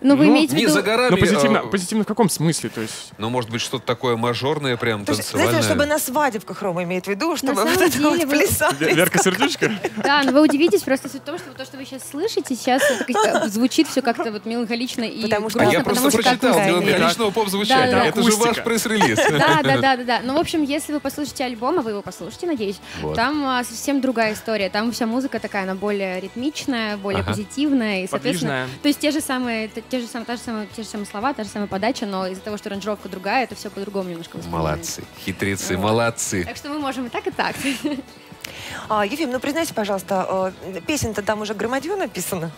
Ну, вы Ну, имеете в Не виду... за горами. Но позитивно, э, позитивно в каком смысле? То есть Ну, может быть, что-то такое мажорное, прям То есть, знаете, чтобы танцевальное. на свадебках Рома имеет в виду, чтобы вот это вот вы- Верка Сердючка? Да, но вы удивитесь, просто суть в том, что вот то, что вы сейчас слышите, сейчас как- звучит все как-то вот меланхолично и Потому что- А грустно, я просто потому что как прочитал меланхоличного поп-звучания. Это же ваш пресс-релиз. Да, да, да, да, да. Ну, в общем, если вы послушаете альбом, а вы его послушаете, надеюсь, Вот. там а, совсем другая история. Там вся музыка такая, она более ритмичная, более Ага. позитивная. И, соответственно, то есть те же самые, те же самые, та же самая, те же самые слова, та же самая подача, но из-за того, что аранжировка другая, это все по-другому немножко. Молодцы, хитрецы, молодцы. Так что мы можем и так, и так. А, Ефим, ну признайся, пожалуйста, э, песен-то там уже громадье написано?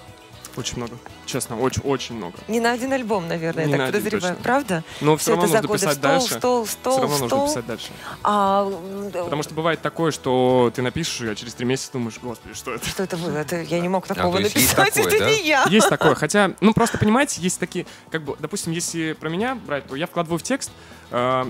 Очень много. Честно, очень-очень много. Не на один альбом, наверное, Не я так один, подозреваю. точно. Правда? Но Всё все равно нужно годы писать стол, дальше. стол, стол, Все равно нужно стол. писать дальше. А, Потому что бывает такое, что ты напишешь, а через три месяца думаешь, господи, что это? Что это было? Это я не мог такого то есть есть написать, такое, это да? не я. Есть такое. Хотя, ну просто понимаете, есть такие, как бы, допустим, если про меня брать, то я вкладываю в текст э,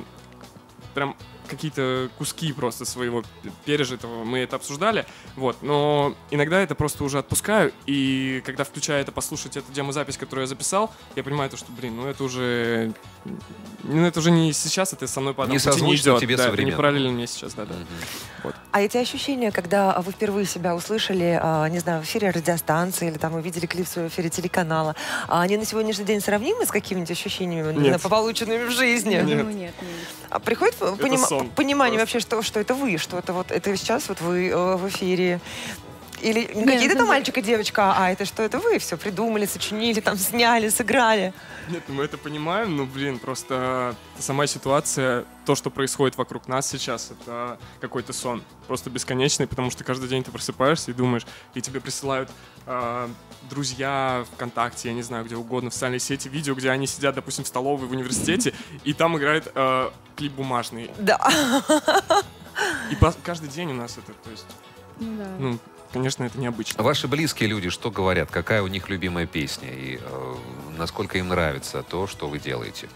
прям какие-то куски просто своего пережитого, мы это обсуждали, вот, но иногда это просто уже отпускаю, и когда включаю это послушать эту демозапись, которую я записал, я понимаю то, что, блин, ну это уже, ну это уже не сейчас, это со мной по Не пути созвучно идет, тебе да, не параллельно мне сейчас, да, да. А эти ощущения, когда вы впервые себя услышали, а, не знаю, в эфире радиостанции или там увидели клип в своем эфире телеканала, а они на сегодняшний день сравнимы с какими-нибудь ощущениями, не Нет. полученными в жизни? Ну, нет, нет. А приходит сон понимание просто. вообще, что, что это вы, что это вот это сейчас вот вы э, в эфире? Или не какие-то это там мальчик и девочка, а это что это вы все придумали, сочинили, там сняли, сыграли. Нет, мы это понимаем, но, блин, просто сама ситуация, то, что происходит вокруг нас сейчас, это какой-то сон. Просто бесконечный, потому что каждый день ты просыпаешься и думаешь, и тебе присылают э, друзья ВКонтакте, я не знаю, где угодно, в социальной сети, видео, где они сидят, допустим, в столовой в университете, и там играет э, клип бумажный. Да. И по- каждый день у нас это, то есть, Ну да. ну, конечно, это необычно. Ваши близкие люди что говорят? Какая у них любимая песня? И э, насколько им нравится то, что вы делаете?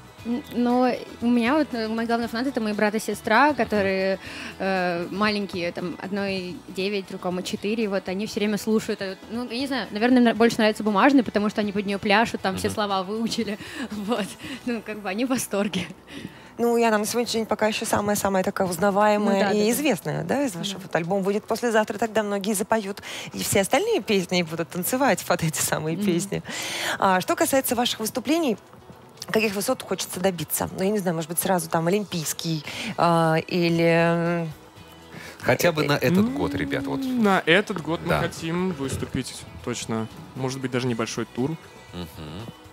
Но у меня вот э, мои главные фанаты это мои брат и сестра, которые э, маленькие, там одной 9, другому 4, вот они все время слушают. э, Ну, я не знаю, наверное, больше нравится бумажный, потому что они под нее пляшут, там все слова выучили. Вот. Ну, как бы они в восторге. Ну, я нам на сегодняшний день пока еще самая-самая такая узнаваемая Ну да, и да, да. известная, да, из вашего вот альбома выйдет послезавтра, тогда многие запоют и все остальные песни будут танцевать под эти самые песни. А, что касается ваших выступлений, каких высот хочется добиться? Ну, я не знаю, может быть, сразу там Олимпийский а, или... Хотя бы на этот год, ребят. Вот. На этот год Да. мы хотим выступить точно. Может быть, даже небольшой тур, Мгм.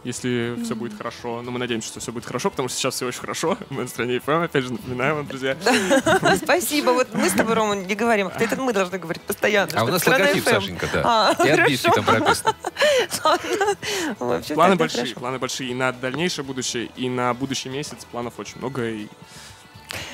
Если все будет хорошо. Но мы надеемся, что все будет хорошо, потому что сейчас все очень хорошо. Мы на стране ФМ, опять же, напоминаю вам, друзья. Спасибо. Вот мы с тобой, Рома, не говорим, а это мы должны говорить постоянно. А у нас логотип, FM. Сашенька, да. А, И отбивки там прописаны. Планы большие, планы большие и на дальнейшее будущее, и на будущий месяц планов очень много.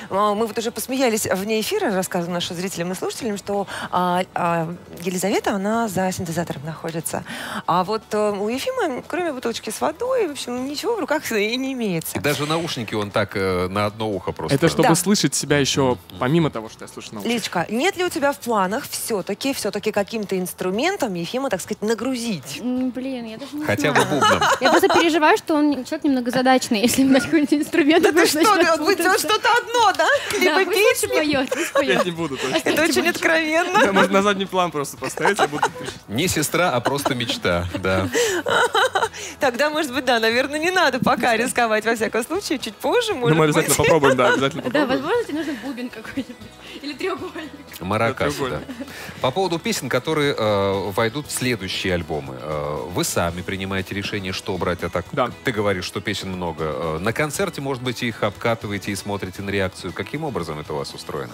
А, Мы вот уже посмеялись вне эфира, рассказываем нашим зрителям и слушателям, что а, а, Елизавета, она за синтезатором находится. А вот э, у Ефима, кроме бутылочки с водой, в общем, ничего в руках и не имеется. И даже наушники он так э, на одно ухо просто. это чтобы Да. слышать себя еще, помимо того, что я слышу на улице. Личка, нет ли у тебя в планах все-таки, все-таки каким-то инструментом Ефима, так сказать, нагрузить? Блин, я даже не Хотя бы знаю. бубном. Я просто переживаю, что он человек немного задачный, если ему дать какой-нибудь инструмент. Да ты что, он будет что-то одно, да? Да, Либо лучше песни. поет, пусть Я не буду точно. Это очень откровенно. Да, Можно на задний план просто поставить, я буду Не сестра, а просто мечта. Да. Тогда, может быть, да, наверное, не надо пока рисковать, во всяком случае, чуть позже, Ну, может мы быть. обязательно попробуем, да, обязательно Да, попробуем. возможно, тебе нужен бубен какой-нибудь. Или треугольник. Маракас, да. По поводу песен, которые э, войдут в следующие альбомы. Э, вы сами принимаете решение, что брать, а так Да. ты говоришь, что песен много. Э, на концерте, может быть, их обкатываете и смотрите на реакцию. Каким образом это у вас устроено?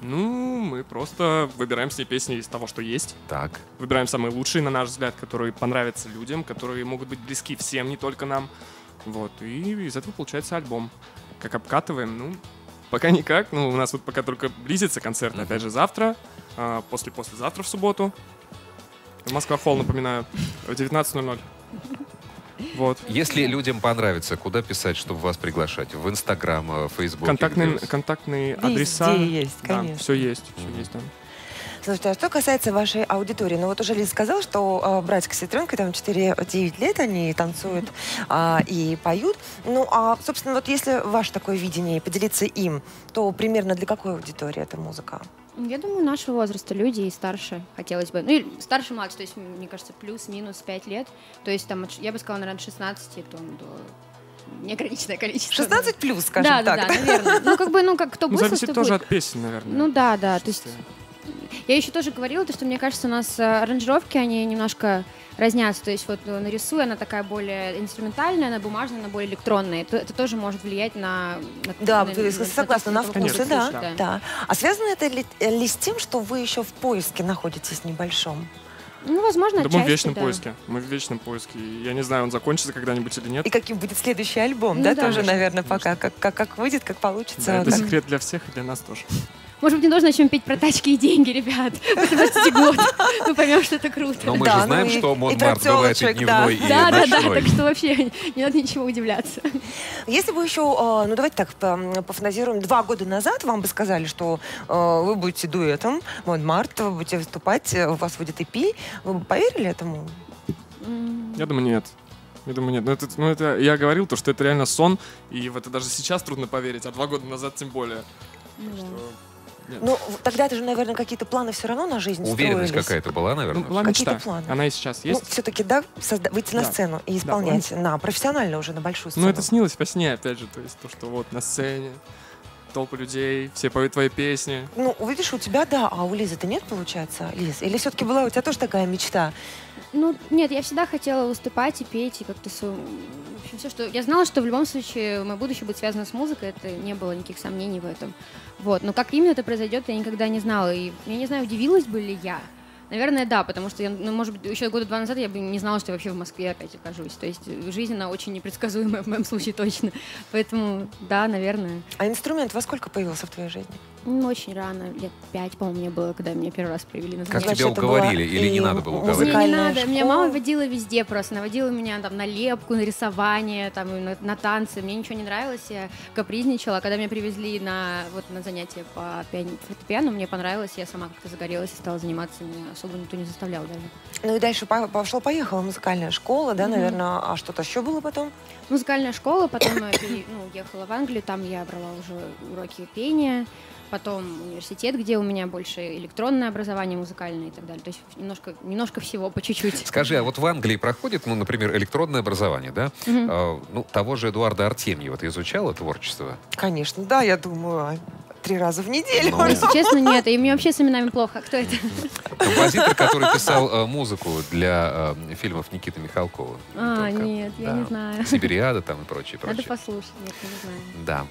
Ну, мы просто выбираем ней песни из того, что есть. Так. Выбираем самые лучшие, на наш взгляд, которые понравятся людям, которые могут быть близки всем, не только нам. Вот, и из этого получается альбом. Как обкатываем, ну, пока никак. Ну, у нас вот пока только близится концерт, Мгм. опять же, завтра, а, после-послезавтра в субботу. Москва Холл, напоминаю, в 19.00. Вот. Если людям понравится, куда писать, чтобы вас приглашать? В Инстаграм, э, Фейсбук? Контактные, контактные Везде адреса. есть, Да, конечно. все есть, все есть там. Слушайте, а что касается вашей аудитории, ну вот уже Лиза сказала, что э, братик с сестренкой, там 4-9 лет, они танцуют а, и поют. Ну, а, собственно, вот если ваше такое видение, поделиться им, то примерно для какой аудитории эта музыка? Я думаю, нашего возраста люди и старше хотелось бы. Ну, и старше, младше, то есть, мне кажется, плюс-минус 5 лет. То есть, там, я бы сказала, наверное, от 16 там, до неограниченное количество. 16 плюс, скажем да, так. да, да, наверное. Ну, как бы, ну, как кто Ну, будет, зависит то тоже будет. от песен, наверное. Ну да, да, то есть. Я еще тоже говорила, то, что мне кажется, у нас э, аранжировки, они немножко разнятся. То есть вот э, на рису она такая более инструментальная, на бумажной она более электронная. Это, это тоже может влиять на... на Да, на- вы на- согласна, на вкусы, что да, слушать, да. А связано это ли, э, ли с тем, что вы еще в поиске находитесь небольшом? Ну, возможно, Да мы в вечном да. поиске. Мы в вечном поиске. Я не знаю, он закончится когда-нибудь или нет. И каким будет следующий альбом, Ну да, да, тоже, конечно, наверное, пока, как, как, как выйдет, как получится. Да, это как- секрет для всех и для нас тоже. Может быть, не должен начнем петь про тачки и деньги, ребят. 18 год. Мы поймем, что это круто. Но мы Да, же ну знаем, и- что и Монмарт бывает и да. дневной, и Да, да, да, ночной. так что вообще не надо ничего удивляться. Если бы еще, э, ну давайте так по- пофантазируем, два года назад вам бы сказали, что э, вы будете дуэтом, Монмарт, вы будете выступать, э, у вас будет EP, вы бы поверили этому? Я думаю, нет. Я думаю, нет. Ну это, ну, это я говорил, то, что это реально сон, и в это даже сейчас трудно поверить, а два года назад тем более. ну. Что-. Ну, в- тогда-то же, наверное, какие-то планы все равно на жизнь Уверенность строились. какая-то была, Ну, наверное? была какие-то мечта. планы. Она и сейчас Ну, есть. все-таки, да, созда- выйти на Да. сцену и Да, исполнять на профессионально уже, на большую сцену. Ну, это снилось во сне, опять же, то есть то, что вот на сцене, толпы людей, все поют твои песни. Ну, видишь, у тебя да, а у Лизы-то нет, получается, Лиз? Или все-таки была у тебя тоже такая мечта? Ну, нет, я всегда хотела выступать и петь, и как-то... су- В общем, все, что... Я знала, что в любом случае мое будущее будет связано с музыкой, это не было никаких сомнений в этом. Вот, но как именно это произойдет, я никогда не знала. И я не знаю, удивилась бы ли я. Наверное, да, потому что, я, ну, может быть, еще года два назад я бы не знала, что я вообще в Москве опять окажусь. То есть э, жизнь, она очень непредсказуемая в моем случае точно. Поэтому, да, наверное. А инструмент во сколько появился в твоей жизни? Ну, очень рано, лет пять, по-моему, мне было, когда меня первый раз привели на Как занятия. тебя это была уговорили или не надо было уговаривать? Не, не надо. Меня мама водила везде просто. Она водила меня там на лепку, на рисование, там, на, на танцы. Мне ничего не нравилось, я капризничала. Когда меня привезли на, вот, на занятия по пиани- фортепиано, мне понравилось, я сама как-то загорелась и стала заниматься. Меня особо никто не заставлял даже. Ну и дальше по- пошло-поехала музыкальная школа, да, Мгм. наверное. А что-то еще было потом? Музыкальная школа, потом я ну, уехала в Англию, там я брала уже уроки пения, потом университет, где у меня больше электронное образование музыкальное и так далее. То есть немножко, немножко всего по чуть-чуть. Скажи, а вот в Англии проходит, ну, например, электронное образование, да? Мгм. А, ну, того же Эдуарда Артемьева. Ты изучала творчество? Конечно, да, я думаю, а, три раза в неделю. Ну. Если честно, нет. И мне вообще с именами плохо. Кто это? Композитор, который писал э, музыку для э, фильмов Никиты Михалкова. А, только. нет, я Да. не знаю. Сибириада там и прочее, Надо прочее. послушать. Нет, я не знаю. Да.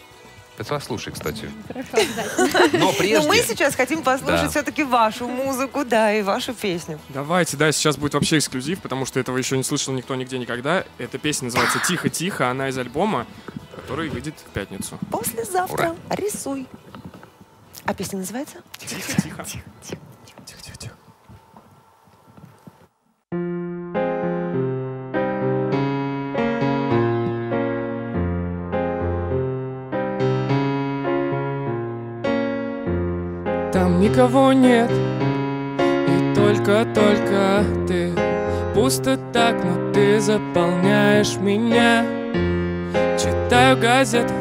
Ты послушай, кстати. Хорошо, обязательно. Но прежде... Но мы сейчас хотим послушать Да. все-таки вашу музыку, да, и вашу песню. Давайте, да, сейчас будет вообще эксклюзив, потому что этого еще не слышал никто нигде никогда. Эта песня называется «Тихо-тихо», она из альбома, который выйдет в пятницу. Послезавтра рисуй. А песня называется? Тихо-тихо. Тихо-тихо. Там никого нет, и только-только ты. Пусто так, но ты заполняешь меня. Читаю газету,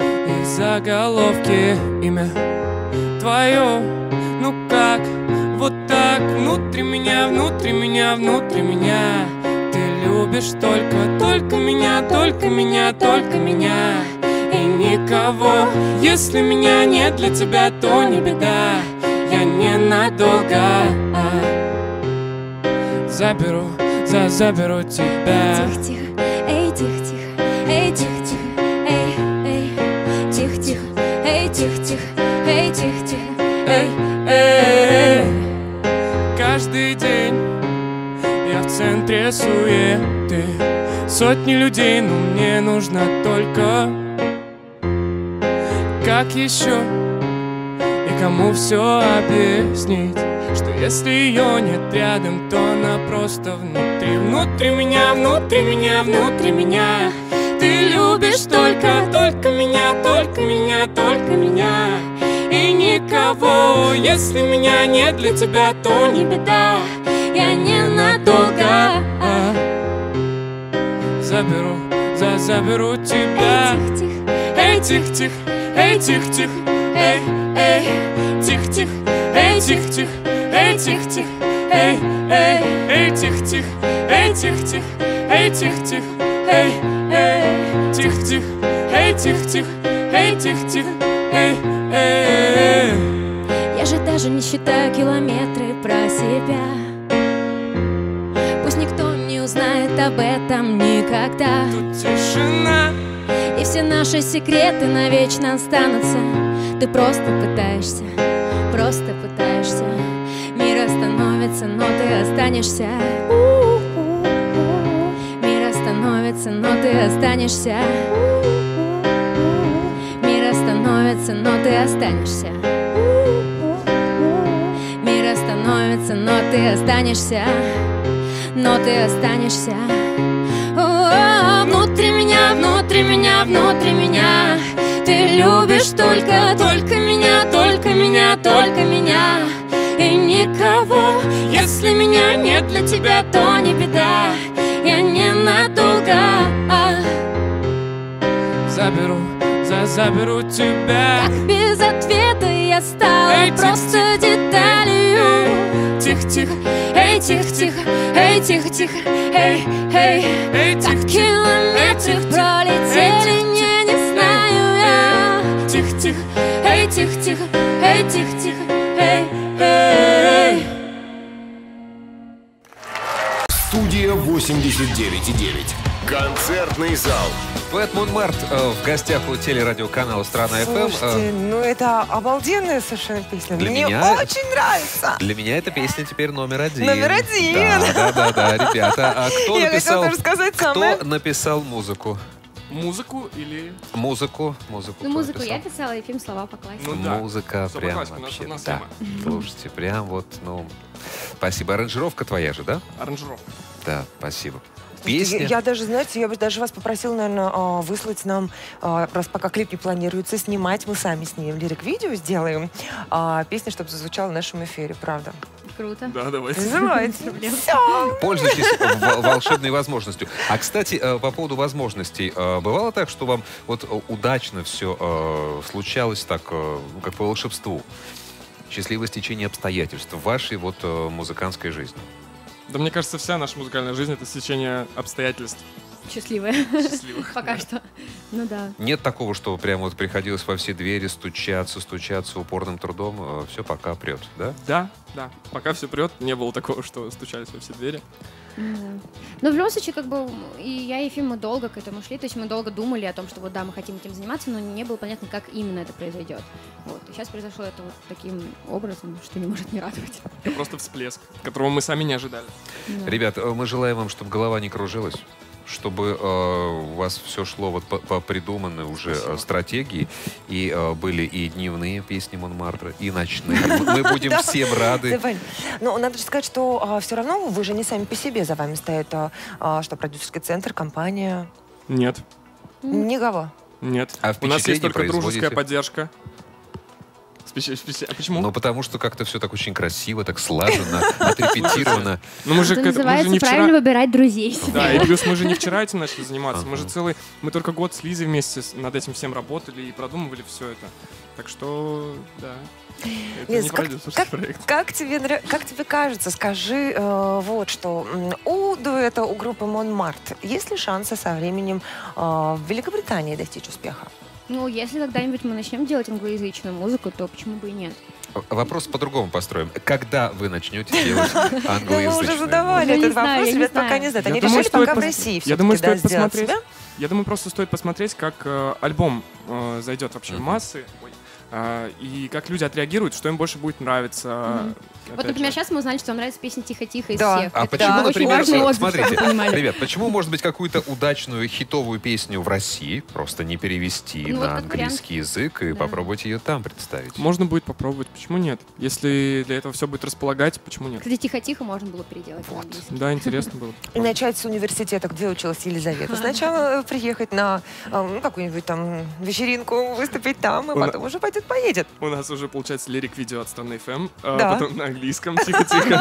и в заголовке имя твое. Ну как, вот так. Внутри меня, внутри меня, внутри меня. Ты любишь только, только меня, только меня, только меня И никого. Если меня нет для тебя, то не беда. Я ненадолго. Заберу, за заберу тебя. Тихо-тихо, эй, тихо-тихо, эй, тихо-тихо, эй, эй, тихо-тихо, эй, тихо-тихо, эй, тихо-тихо, эй, Эй, Каждый день я в центре суеты. Сотни людей, но мне нужно только Как еще? И кому все объяснить? Что если ее нет рядом, то она просто внутри. Внутри меня, внутри меня, внутри меня. Ты любишь только, только меня, только меня, только меня. И никого, если меня нет для тебя, то не беда. Я ненадолго. Заберу, за заберу тебя. Тихо-тихо, Эй, тихо-тихо, эй, тихо-тихо, эй, эй, тихо-тихо, эй, тихо-тихо, эй, тихо-тихо, эй, эй, эй, тихо-тихо, эй, тихо-тихо, эй, тихо-тихо, эй, эй, тихо-тихо, эй, тихо-тихо, эй, тихо-тихо, эй, эй. Я же даже не считаю километры про себя Пусть никто не узнает об этом никогда Тут тишина, И все наши секреты навечно останутся. Ты просто пытаешься, просто пытаешься. Мир остановится, но ты останешься. Мир остановится, но ты останешься. Мир остановится, но ты останешься. Мир остановится, но ты останешься. Но ты останешься Внутри меня, внутри меня, внутри меня. Ты любишь только, только меня, только меня, только меня. И никого Если меня нет для тебя, то не беда. Я ненадолго заберу, за заберу тебя. Как без ответа я стала Эй, тихо, просто деталью Тихо-тихо, Эй, тихо-тихо, эй, тихо-тихо, эй, эй. Эй, Как тихо-тихо, километры пролетели, не, не знаю я. Тихо-тихо, Эй, тихо-тихо, эй, тихо-тихо, эй, эй. Студия 89,9. Концертный зал. Поёт Монмарт э, в гостях у телерадиоканала «Страна ФМ». Слушайте, ну это обалденная совершенно песня. Для Мне меня- очень нравится. Для меня эта песня теперь номер один. Номер один. Да, да, да, да, ребята. А кто Я написал, хотела сказать кто самое. написал музыку? Музыку или... Музыку, музыку. Ну, музыку я написал? писала, и фильм слова по классике. Ну да. Музыка Всё, прям классика, у нас вообще. Да. схема. Слушайте, прям вот, ну, спасибо. Аранжировка твоя же, да? Аранжировка. Да, спасибо. Песня. Я, я даже, знаете, я бы даже вас попросила, наверное, а, выслать нам, а, раз пока клип не планируется снимать, мы сами снимем лирик-видео, сделаем а, песню, чтобы зазвучала в нашем эфире, правда. Круто. Да, давайте. Пользуйтесь в- волшебной возможностью. А, кстати, э, по поводу возможностей. э, Бывало так, что вам вот э, удачно все случалось так, э, ну, как по волшебству? Счастливое стечение обстоятельств в вашей вот э, музыкантской жизни. Да мне кажется, вся наша музыкальная жизнь — это стечение обстоятельств Счастливая. счастливых. Пока что. Ну да. Нет такого, что прям вот приходилось во все двери стучаться, стучаться упорным трудом. Все пока прет, да? Да, да. Пока все прет, не было такого, что стучались во все двери. Ну да. Но в любом случае, как бы, и я, и Ефим, мы долго к этому шли, то есть мы долго думали о том, что вот да, мы хотим этим заниматься, но не было понятно, как именно это произойдет. Вот. И сейчас произошло это вот таким образом, что не может не радовать. Это просто всплеск, которого мы сами не ожидали. Да. Ребят, э, мы желаем вам, чтобы голова не кружилась, чтобы э, у вас все шло вот по, по придуманной уже э, стратегии, и э, были и дневные песни Монмартра, и ночные. Мы будем всем рады. Ну, надо же сказать, что все равно вы же не сами по себе, за вами стоит, а, а, что продюсерский центр, компания, Нет, никого. нет. А У нас есть только дружеская поддержка. А почему? Ну, потому что как-то все так очень красиво, так слаженно, отрепетировано. Ну мы же, Это мы же правильно вчера... выбирать друзей. Да, и плюс мы же не вчера этим начали заниматься. Мы же целый... Мы только год с Лизой вместе над этим всем работали и продумывали все это. Так что, да. Это Лиз, не как, как- проект. как тебе, как тебе кажется, скажи э, вот что. У дуэта, у группы Монмарт есть ли шансы со временем э, в Великобритании достичь успеха? Ну, если когда-нибудь мы начнем делать англоязычную музыку, то почему бы и нет? Вопрос по-другому построим. Когда вы начнете делать Ну, мы уже англоязычную задавали Ну, этот вопрос, ребят пока не знают. Я Они думаю, решили пока в России Я все-таки сделать себя. Я думаю, просто стоит посмотреть, как э, альбом э, зайдет вообще в массы. А, и как люди отреагируют, что им больше будет нравиться. Опять Вот, например, же. сейчас мы узнали, что вам нравится песня «Тихо-тихо» из Да. всех. А Это почему, очень например, важный э, отзыв, смотрите, ребят, почему, может быть, какую-то удачную хитовую песню в России просто не перевести Ну, вот на как английский язык и Да. попробовать ее там представить? Можно будет попробовать, почему нет? Если для этого все будет располагать, почему нет? Кстати, «Тихо-тихо» можно было переделать английский. Да, интересно было. И начать с университета, где училась Елизавета. Сначала э, приехать на э, ну, какую-нибудь там вечеринку, выступить там, и потом уже пойдет поедет. У нас уже получается лирик-видео от страны FM, а Да. потом на английском, тихо-тихо.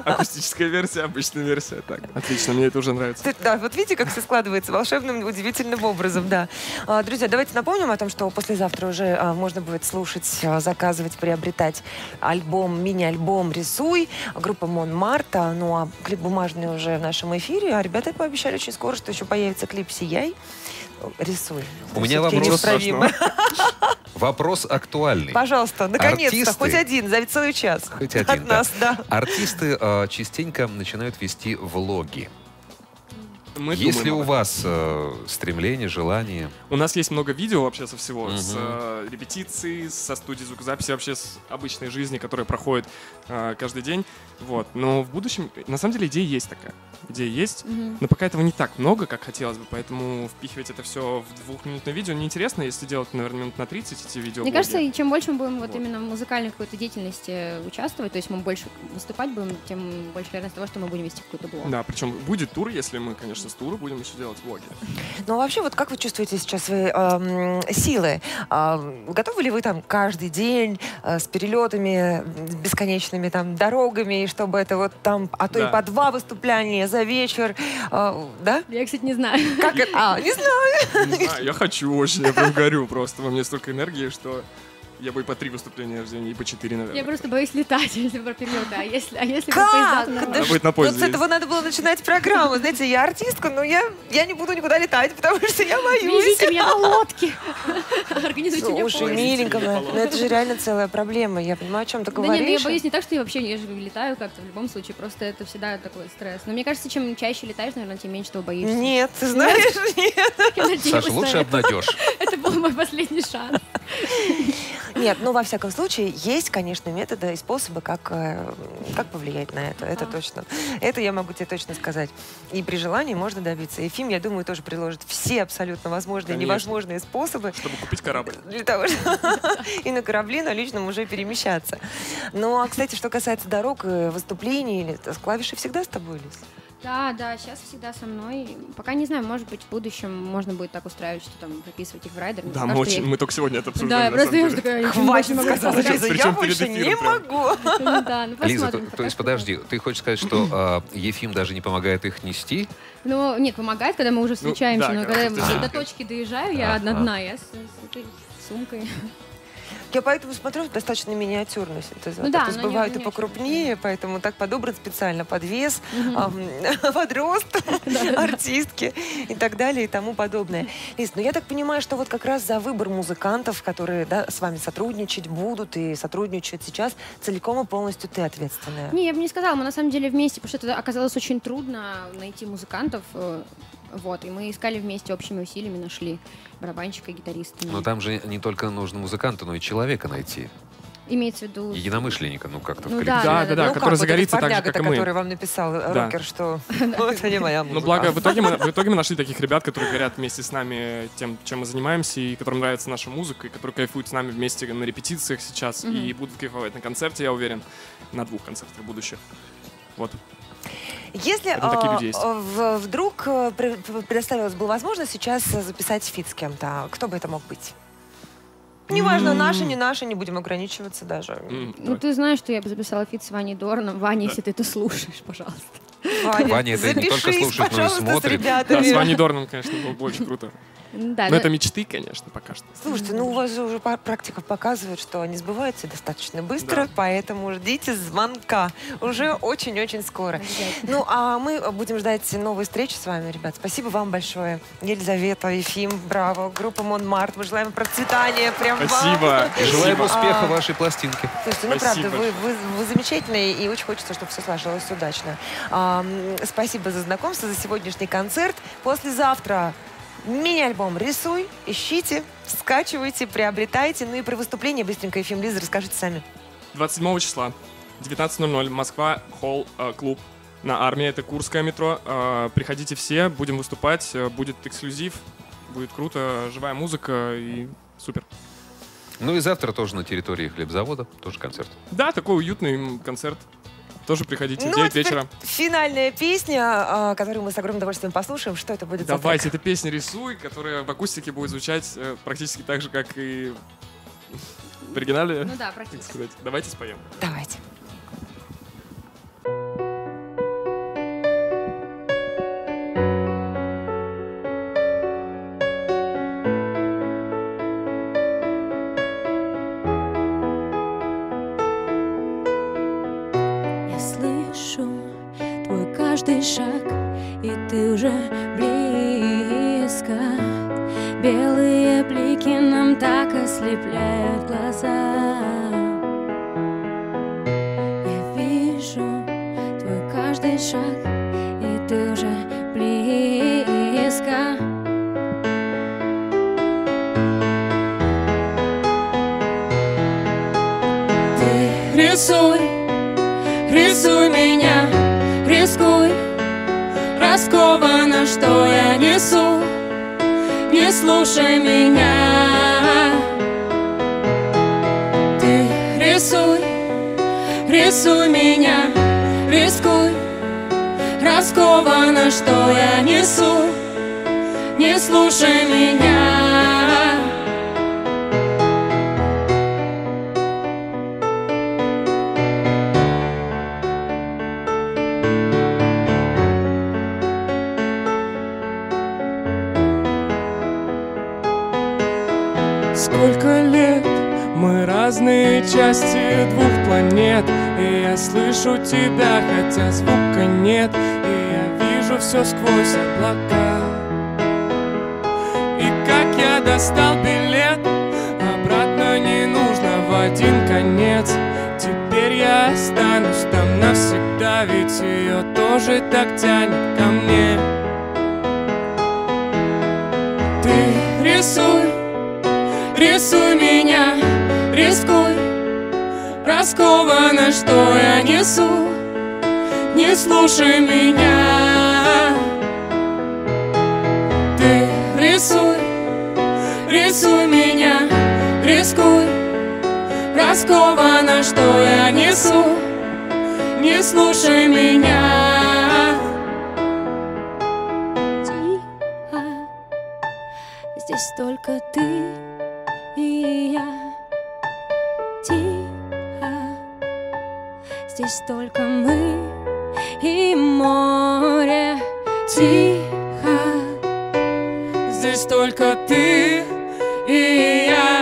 Акустическая версия, обычная версия. Так, отлично, мне это уже нравится. Да, вот видите, как все складывается волшебным, удивительным образом, да. А, Друзья, давайте напомним о том, что послезавтра уже а, можно будет слушать, а, заказывать, приобретать альбом, мини-альбом «Рисуй», группа Мон Марта, ну а клип бумажный уже в нашем эфире, а ребята пообещали очень скоро, что еще появится клип «Сияй». Рисуй. У меня вопрос-. Вопрос актуальный. Пожалуйста, наконец-то, Артисты- хоть один за целый час. Хоть один, От да. нас, да. Артисты э, частенько начинают вести влоги. Мы Есть ли думаем у вас э, стремление, желание? У нас есть много видео вообще со всего, с Мгм. э, репетиций, со студии звукозаписи, вообще с обычной жизни, которая проходит каждый день. Вот. Но в будущем, на самом деле, идея есть такая. Идея есть, Мгм. но пока этого не так много, как хотелось бы, поэтому впихивать это все в двухминутное видео неинтересно, если делать, наверное, минут на 30 эти видео. Мне кажется, и чем больше мы будем вот, Вот. именно в музыкальной какой-то деятельности участвовать, то есть мы больше выступать будем, тем больше вероятность того, что мы будем вести какой-то блог. Да, причем будет тур, если мы, конечно, с тура будем еще делать влоги. Ну, а вообще, вот как вы чувствуете сейчас свои эм, силы? Ам, готовы ли вы там каждый день э, с перелетами, с бесконечными там дорогами, и чтобы это вот там, а то Да. и по два выступления за вечер, э, да? Я, кстати, не знаю. Как это? А, не знаю. Не знаю, я хочу очень, я прям горю просто. Во мне столько энергии, что я бы и по три выступления в день, и по четыре, Я наверное. просто боюсь летать, если про перелеты. А если, а если Как? то Да будет на Вот поезде с этого надо было начинать программу. Знаете, я артистка, но я, я не буду никуда летать, потому что я боюсь. Везите меня на лодке. Организуйте мне Слушай, миленькая ну это же реально целая проблема. Я понимаю, о чем ты Да нет, ну я говоришь. боюсь не так, что я вообще не летаю как-то в любом случае, просто это всегда такой стресс. Но мне кажется, чем чаще летаешь, наверное, тем меньше того боишься. Нет, ты знаешь, нет. Я Саша, лучше обнадежь. Это был мой последний шанс. Нет, ну, во всяком случае, есть, конечно, методы и способы, как, э, как повлиять на это. Это А. точно. Это я могу тебе точно сказать. И при желании можно добиться. И Ефим, я думаю, тоже приложит все абсолютно возможные и Конечно. невозможные способы Чтобы купить корабль. для того, чтобы и на корабле, на личном уже перемещаться. Ну, а, кстати, что касается дорог, и выступлений, клавиши всегда с тобой, Лиз? Да, да, сейчас всегда со мной. Пока не знаю, может быть, в будущем можно будет так устраивать, что там записывать их в райдер. Да, мы, очень, мы только сегодня это Да, обсуждали. я на просто я такая, я Хватит, не могу сказала сказать. Лиза, я больше не могу. Ну да, ну Лиза, то, есть подожди, ты хочешь сказать, что э, Ефим даже не помогает их нести? Ну, нет, помогает, когда мы уже встречаемся, да, но когда я до точки доезжаю, я одна, я с, с этой сумкой. Я поэтому смотрю, достаточно миниатюрный синтезатор. Ну да, То есть не- бывают и очень покрупнее, поэтому так подобран специально под вес, под рост артистки и так далее и тому подобное. Лиз, ну я так понимаю, что вот как раз за выбор музыкантов, которые да, с вами сотрудничать будут и сотрудничают сейчас, целиком и полностью ты ответственная. Не, я бы не сказала, мы на самом деле вместе, потому что это оказалось очень трудно найти музыкантов. Вот, и мы искали вместе общими усилиями, нашли барабанщика, гитариста. Но там же не только нужно музыканта, но и человека найти. Имеется в виду... Единомышленника, ну как-то в Ну коллективе. да, Да, да, да, ну, который как, вот загорится этот так же, как и мы. который вам написал Да. рокер, что вот это не моя Ну, музыка. благо, в итоге, мы, в итоге мы нашли таких ребят, которые горят вместе с нами тем, чем мы занимаемся, и которым нравится наша музыка, и которые кайфуют с нами вместе на репетициях сейчас, и будут кайфовать на концерте, я уверен, на двух концертах будущих. Вот. Если Поэтому такие а, люди есть. а, в- вдруг э, пре- предоставилась бы возможность сейчас э, записать feat с кем-то, кто бы это мог быть? Неважно, наши, не наши, не будем ограничиваться даже. Ну, ты знаешь, что я бы записала feat с Ваней Дорном. Ваня, если ты это слушаешь, пожалуйста. Ваня это не только слушает, но и смотрит. с Да, с Ваней Дорном, конечно, было бы очень круто. Да, Но да. это мечты, конечно, пока что. Слушайте, ну у вас же уже практика показывает, что они сбываются достаточно быстро, Да. поэтому ждите звонка уже очень-очень скоро. Ну, а мы будем ждать новые встречи с вами, ребят. Спасибо вам большое. Елизавета, Ефим, браво, группа Монмарт. Мы желаем процветания прям вам. Спасибо. И желаем успеха А. вашей пластинке. Слушайте, ну Спасибо правда, вы, вы, вы замечательные, и очень хочется, чтобы все сложилось удачно. А, спасибо за знакомство, за сегодняшний концерт. Послезавтра мини-альбом «Рисуй», ищите, скачивайте, приобретайте. Ну и про выступление быстренько, Ефим Лиза, расскажите сами. 27 числа, 19.00, Москва, холл, э, клуб на армии, это Курское метро. Э, Приходите все, будем выступать, э, будет эксклюзив, будет круто, живая музыка и супер. Ну и завтра тоже на территории хлебзавода, тоже концерт. Да, такой уютный концерт. Тоже приходите, Ну, 9 а теперь вечера. Финальная песня, а, которую мы с огромным удовольствием послушаем. Что это будет за Давайте, это песня «Рисуй», которая в акустике будет звучать э, практически так же, как и в оригинале. Ну да, практически. сказать. Давайте споем. Давайте. Достал билет. Обратно не нужно в один конец. Теперь я останусь там навсегда Ведь ее тоже так тянет ко мне. Ты рисуй Рисуй меня, рисуй расковано, что я несу Не слушай меня рисуй меня, рискуй. Расковано, что я несу. Не слушай меня. Тихо, здесь только ты и я. Тихо, здесь только мы и море. Тихо, здесь только ты и я.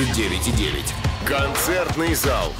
89,9. Концертный зал.